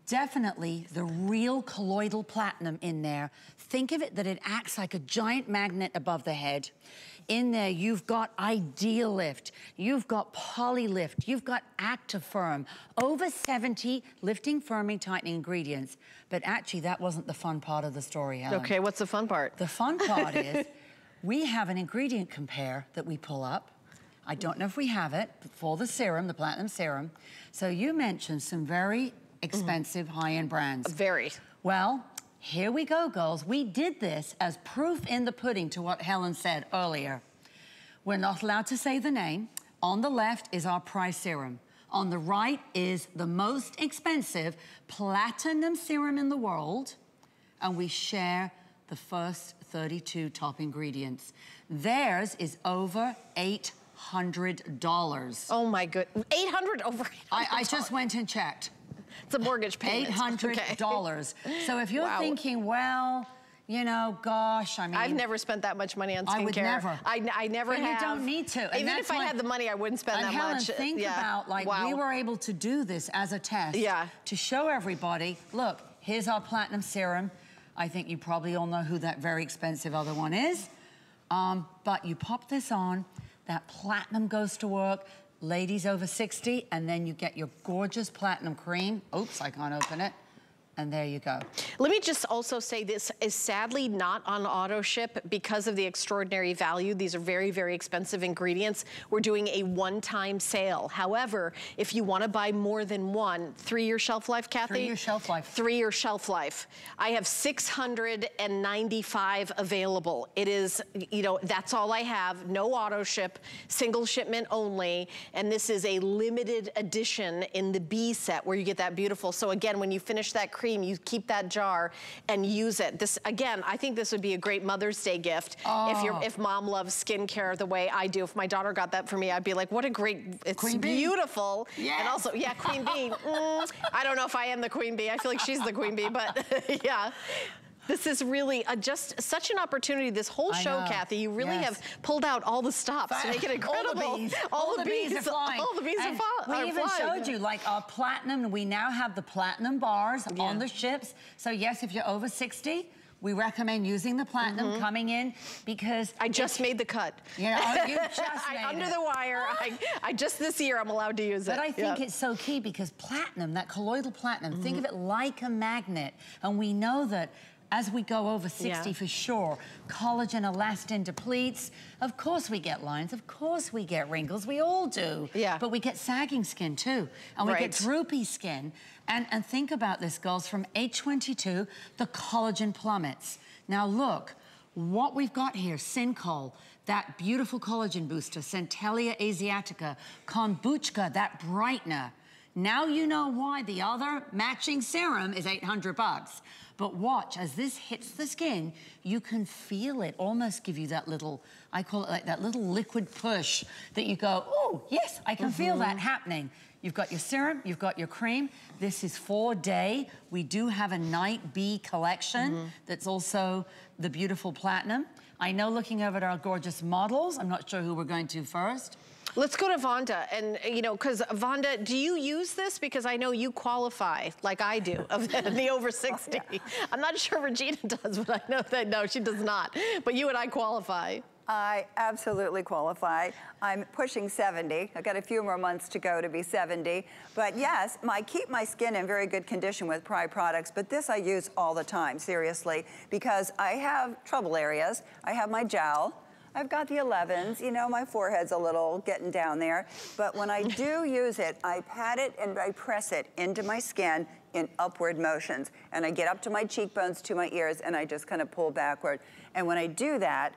definitely the real colloidal platinum in there. Think of it that it acts like a giant magnet above the head. In there, you've got Idealift, you've got Polylift, you've got Actifirm, over 70 lifting, firming, tightening ingredients. But actually, that wasn't the fun part of the story, Helen. Okay, what's the fun part? The fun part (laughs) is we have an ingredient compare that we pull up. I don't know if we have it for the serum, the platinum serum. So you mentioned some very expensive mm -hmm. high-end brands. Very. Well, here we go, girls. We did this as proof in the pudding to what Helen said earlier. We're not allowed to say the name. On the left is our price serum. On the right is the most expensive platinum serum in the world. And we share the first 32 top ingredients. Theirs is over $800. Oh my good, 800 over 800 I, I just went and checked. It's a mortgage payment. (laughs) $800. Okay. So if you're wow. thinking, well, you know, gosh, I mean. I've never spent that much money on skincare. I would never. I, I never and have. you don't need to. Even if I had the money, I wouldn't spend and that Helen, much. think yeah. about, like, wow. we were able to do this as a test. Yeah. To show everybody, look, here's our platinum serum. I think you probably all know who that very expensive other one is. Um, but you pop this on, that platinum goes to work, ladies over 60, and then you get your gorgeous platinum cream. Oops, I can't open it. And there you go. Let me just also say this is sadly not on auto ship because of the extraordinary value. These are very, very expensive ingredients. We're doing a one-time sale. However, if you want to buy more than one, three-year shelf life, Cathy? Three-year shelf life. Three-year shelf life. I have 695 available. It is, you know, that's all I have. No auto ship, single shipment only. And this is a limited edition in the B set where you get that beautiful. So again, when you finish that cream, you keep that jar and use it. This again, I think this would be a great Mother's Day gift Oh. if you're if mom loves skincare the way I do. If my daughter got that for me, I'd be like, what a great, it's Queen beautiful. Yes. And also, yeah, queen bee. (laughs) Mm, I don't know if I am the queen bee. I feel like she's the queen bee, but (laughs) yeah. This is really a, just such an opportunity. This whole I show, know. Kathy, you really Yes. have pulled out all the stops to make it incredible. All the bees. All the bees. are flying. All the bees And are, fly- We even flying. showed you like our platinum. We now have the platinum bars Yeah. on the ships. So yes, if you're over 60, we recommend using the platinum coming in because. I just made the cut. You know, (laughs) you just I, under it. the wire. I, I just this year I'm allowed to use it. But I think Yeah. it's so key because platinum, that colloidal platinum, think Mm-hmm. of it like a magnet. And we know that as we go over 60 Yeah. for sure, collagen, elastin depletes. Of course we get lines, of course we get wrinkles, we all do. Yeah. But we get sagging skin too. And we Right. get droopy skin. And, and think about this, girls, from age 22, the collagen plummets. Now look, what we've got here, Syncol, that beautiful collagen booster, Centella asiatica, kombucha, that brightener. Now you know why the other matching serum is 800 bucks. But watch, as this hits the skin, you can feel it almost give you that little, I call it like that little liquid push that you go, oh, yes, I can feel that mm-hmm. happening. You've got your serum, you've got your cream. This is for day. We do have a night B collection mm-hmm. that's also the beautiful platinum. I know looking over at our gorgeous models, I'm not sure who we're going to first. Let's go to Vonda, and you know, because Vonda, do you use this? Because I know you qualify, like I do, of the, the over (laughs) 60. I'm not sure Regina (laughs) does, but I know that, no, she does not. But you and I qualify. I absolutely qualify. I'm pushing 70. I've got a few more months to go to be 70. But yes, I keep my skin in very good condition with Prai products, but this I use all the time, seriously, because I have trouble areas. I have my jowl. I've got the 11s, you know, my forehead's a little getting down there. But when I (laughs) do use it, I pat it and I press it into my skin in upward motions. And I get up to my cheekbones, to my ears, and I just kind of pull backward. And when I do that,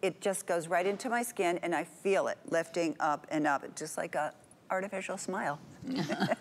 it just goes right into my skin and I feel it lifting up and up, just like a artificial smile.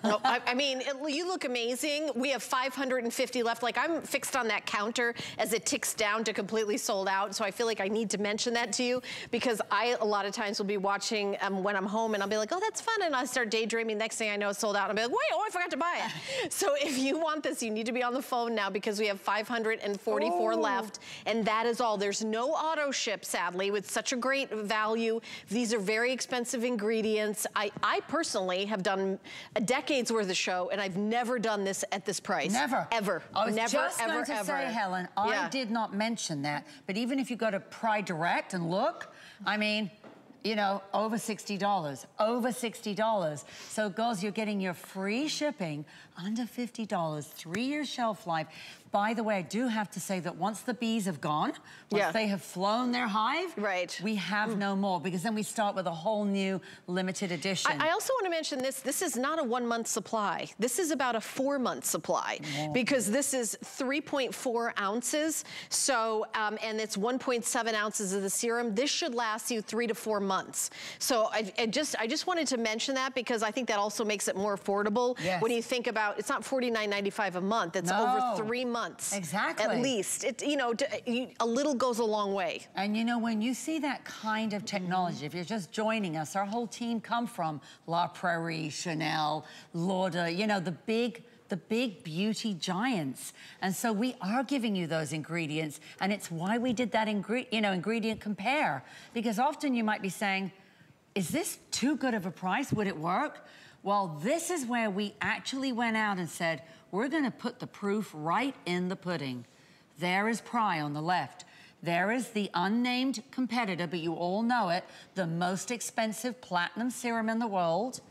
I, I mean, it, you look amazing. We have 550 left. Like I'm fixed on that counter as it ticks down to completely sold out. So I feel like I need to mention that to you because I a lot of times will be watching um, when I'm home and I'll be like, oh, that's fun. And I start daydreaming. Next thing I know, it's sold out. And I'll be like, wait, oh, I forgot to buy it. (laughs) so if you want this, you need to be on the phone now because we have 544 left. And that is all. There's no auto ship, sadly, with such a great value. These are very expensive ingredients. I, I personally have done a decade's worth of show and I've never done this at this price. Never. Ever. I was never, just ever, going to ever. say, Helen, I Yeah. did not mention that, but even if you go to Prai Direct and look, I mean, you know, over $60, over $60. So girls, you're getting your free shipping under $50, three-year shelf life. By the way, I do have to say that once the bees have gone, once Yeah. they have flown their hive, Right. we have no more because then we start with a whole new limited edition. I, I also want to mention this. This is not a one month supply. This is about a four month supply because this is 3.4 ounces. So, um, and it's 1.7 ounces of the serum. This should last you three to four months. So I, I just, I just wanted to mention that because I think that also makes it more affordable. Yes. When you think about, it's not $49.95 a month. It's No. over three months. Exactly. At least. It, you know, a little goes a long way. And you know, when you see that kind of technology, if you're just joining us, our whole team come from La Prairie, Chanel, Lauder, you know, the big the big beauty giants. And so we are giving you those ingredients. And it's why we did that ingre you know, ingredient compare. Because often you might be saying, is this too good of a price? Would it work? Well, this is where we actually went out and said, we're gonna put the proof right in the pudding. There is Prai on the left. There is the unnamed competitor, but you all know it, the most expensive platinum serum in the world,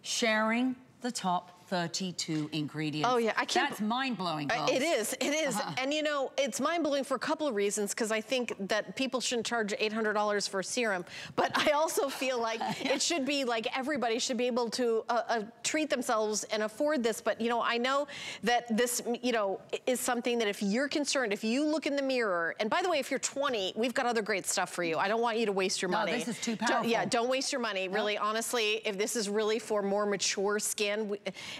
sharing the top 32 ingredients. Oh yeah, I can't. That's mind-blowing, It is, it is. Uh -huh. And you know, it's mind-blowing for a couple of reasons, because I think that people shouldn't charge $800 for serum, but I also feel like (laughs) yeah. it should be like everybody should be able to uh, uh, treat themselves and afford this. But you know, I know that this, you know, is something that if you're concerned, if you look in the mirror, and by the way, if you're 20, we've got other great stuff for you. I don't want you to waste your no, money. this is too powerful. Don't, yeah, don't waste your money. Really, honestly, if this is really for more mature skin,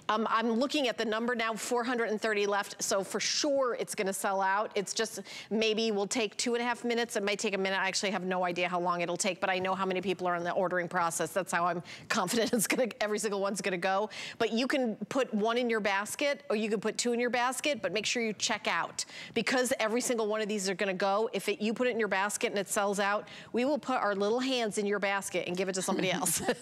um, I'm looking at the number now, 430 left, so for sure it's gonna sell out. It's just, maybe will take two and a half minutes. It might take a minute. I actually have no idea how long it'll take, but I know how many people are in the ordering process. That's how I'm (laughs) confident it's gonna, every single one's gonna go. But you can put one in your basket, or you can put two in your basket, but make sure you check out. Because every single one of these are gonna go, if it, you put it in your basket and it sells out, we will put our little hands in your basket and give it to somebody (laughs) else. (laughs)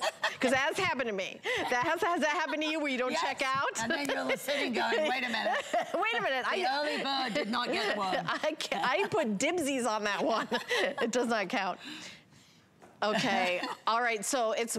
Because that has happened to me. That has, has that happened to you where you don't yes. check out? And then you're sitting going, (laughs) wait a minute. (laughs) wait a minute. The I, early bird did not get one. (laughs) I, I put dibsies on that one. it does not count. Okay. All right. So it's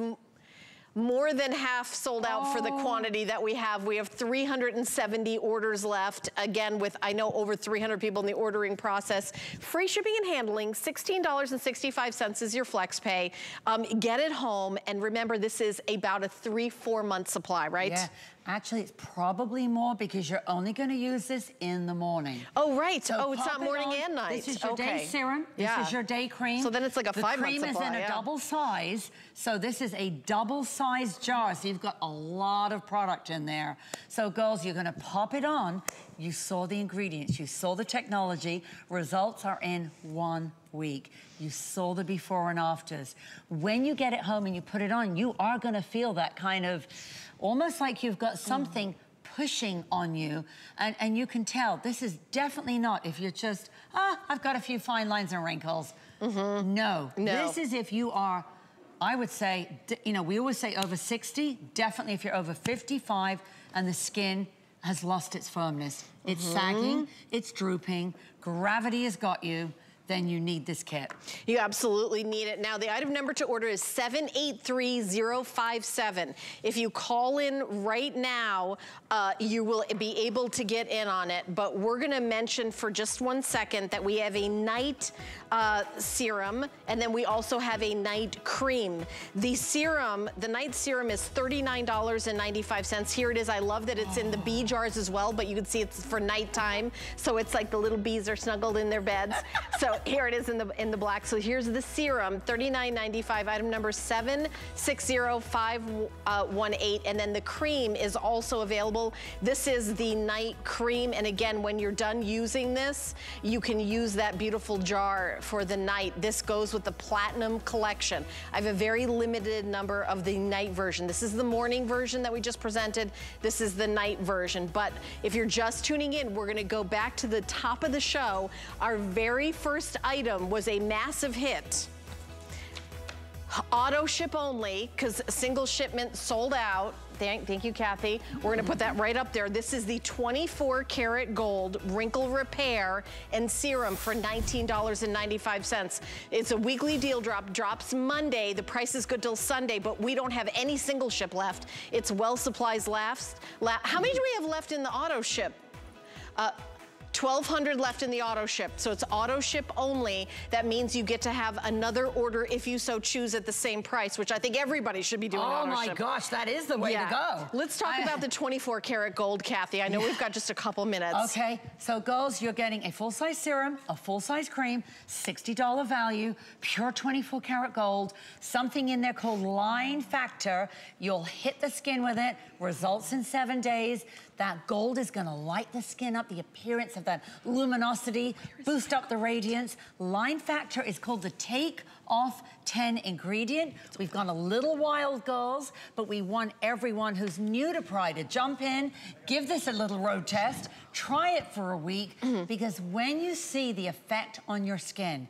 more than half sold out oh. for the oh. quantity that we have. We have 370 orders left. Again, with I know over 300 people in the ordering process. Free shipping and handling, $16.65 is your flex pay. Um, get it home, and remember this is about a three, four month supply, right? Yeah, Actually, it's probably more because you're only going to use this in the morning. Oh, right. So oh, it's not morning and night. This is your okay. day serum. This yeah. is your day cream. So then it's like a five-month supply, The cream is in yeah. a double size. So this is a double size jar. So you've got a lot of product in there. So girls, you're going to pop it on. You saw the ingredients. You saw the technology. Results are in one week. You saw the before and afters. When you get it home and you put it on, you are going to feel that kind of almost like you've got something pushing on you and, and you can tell this is definitely not if you're just, ah, I've got a few fine lines and wrinkles. Mm -hmm. No. no, this is if you are, I would say, you know, we always say over 60, definitely if you're over 55 and the skin has lost its firmness. It's mm -hmm. sagging, it's drooping, gravity has got you, then you need this kit. You absolutely need it. Now, the item number to order is 783057. If you call in right now, uh, you will be able to get in on it. But we're going to mention for just one second that we have a night uh, serum, and then we also have a night cream. The serum, the night serum is $39.95. Here it is. I love that it's in the bee jars as well, but you can see it's for nighttime. So it's like the little bees are snuggled in their beds. So here it is in the in the black. So here's the serum, $39.95, item number 760518. Uh, and then the cream is also available. This is the night cream. And again, when you're done using this, you can use that beautiful jar for the night. This goes with the Platinum Collection. I have a very limited number of the night version. This is the morning version that we just presented. This is the night version. But if you're just tuning in, we're gonna go back to the top of the show. Our very first first item was a massive hit. Auto ship only, because single shipment sold out. Thank, thank, you, Cathy. We're gonna put that right up there. This is the 24 karat gold wrinkle repair and serum for $19.95. It's a weekly deal drop, drops Monday. The price is good till Sunday, but we don't have any single ship left. It's well supplies last. How many do we have left in the auto ship? Uh, 1,200 left in the auto ship. So it's auto ship only. That means you get to have another order if you so choose at the same price, which I think everybody should be doing Oh my ship. gosh, that is the way yeah. to go. Let's talk I, about the 24 karat gold, Cathy. I know yeah. we've got just a couple minutes. (laughs) Okay, so girls, you're getting a full-size serum, a full-size cream, $60 value, pure 24 karat gold, something in there called line factor. You'll hit the skin with it, results in seven days. That gold is gonna light the skin up, the appearance of that luminosity, boost up the radiance. Line Factor is called the Take Off 10 ingredient. We've gone a little wild, girls, but we want everyone who's new to Prai to jump in, give this a little road test, try it for a week, Mm-hmm. because when you see the effect on your skin,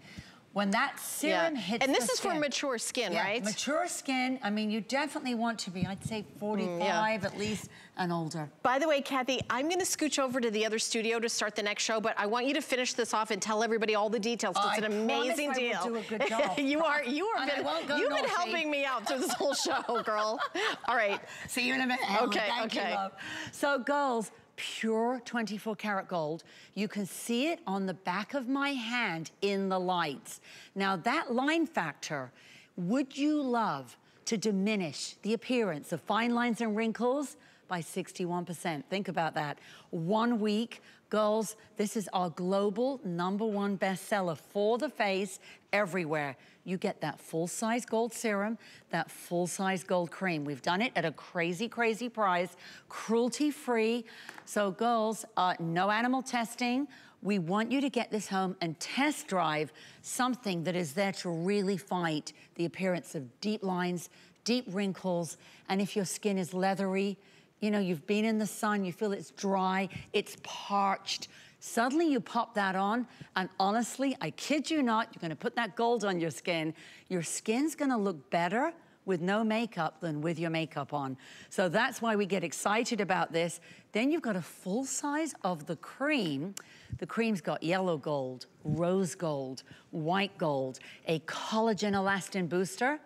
when that serum Yeah. hits And this is for mature skin, Yeah, right? Mature skin, I mean, you definitely want to be, I'd say mm, 45 at least and older. By the way, Cathy, I'm gonna scooch over to the other studio to start the next show, but I want you to finish this off and tell everybody all the details. I it's an promise amazing I will deal. do a good (laughs) job. you are, you are, I been, you've been helping me out through this whole show, girl. (laughs) All right. See you in a minute. Okay, Thank you, okay. love. So girls, pure 24 karat gold. You can see it on the back of my hand in the lights. Now that line factor, would you love to diminish the appearance of fine lines and wrinkles by 61%? Think about that. One week, girls, this is our global number one bestseller for the face everywhere. You get that full-size gold serum, that full-size gold cream. We've done it at a crazy, crazy price, cruelty-free. So girls, uh, no animal testing. We want you to get this home and test drive something that is there to really fight the appearance of deep lines, deep wrinkles, and if your skin is leathery, you know, you've been in the sun, you feel it's dry, it's parched. Suddenly you pop that on, and honestly, I kid you not, you're gonna put that gold on your skin. Your skin's gonna look better with no makeup than with your makeup on. So that's why we get excited about this. Then you've got a full size of the cream. The cream's got yellow gold, rose gold, white gold, a collagen elastin booster.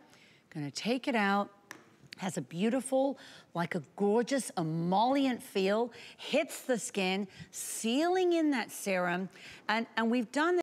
Gonna take it out, has a beautiful, like a gorgeous emollient feel, hits the skin, sealing in that serum. And, and we've done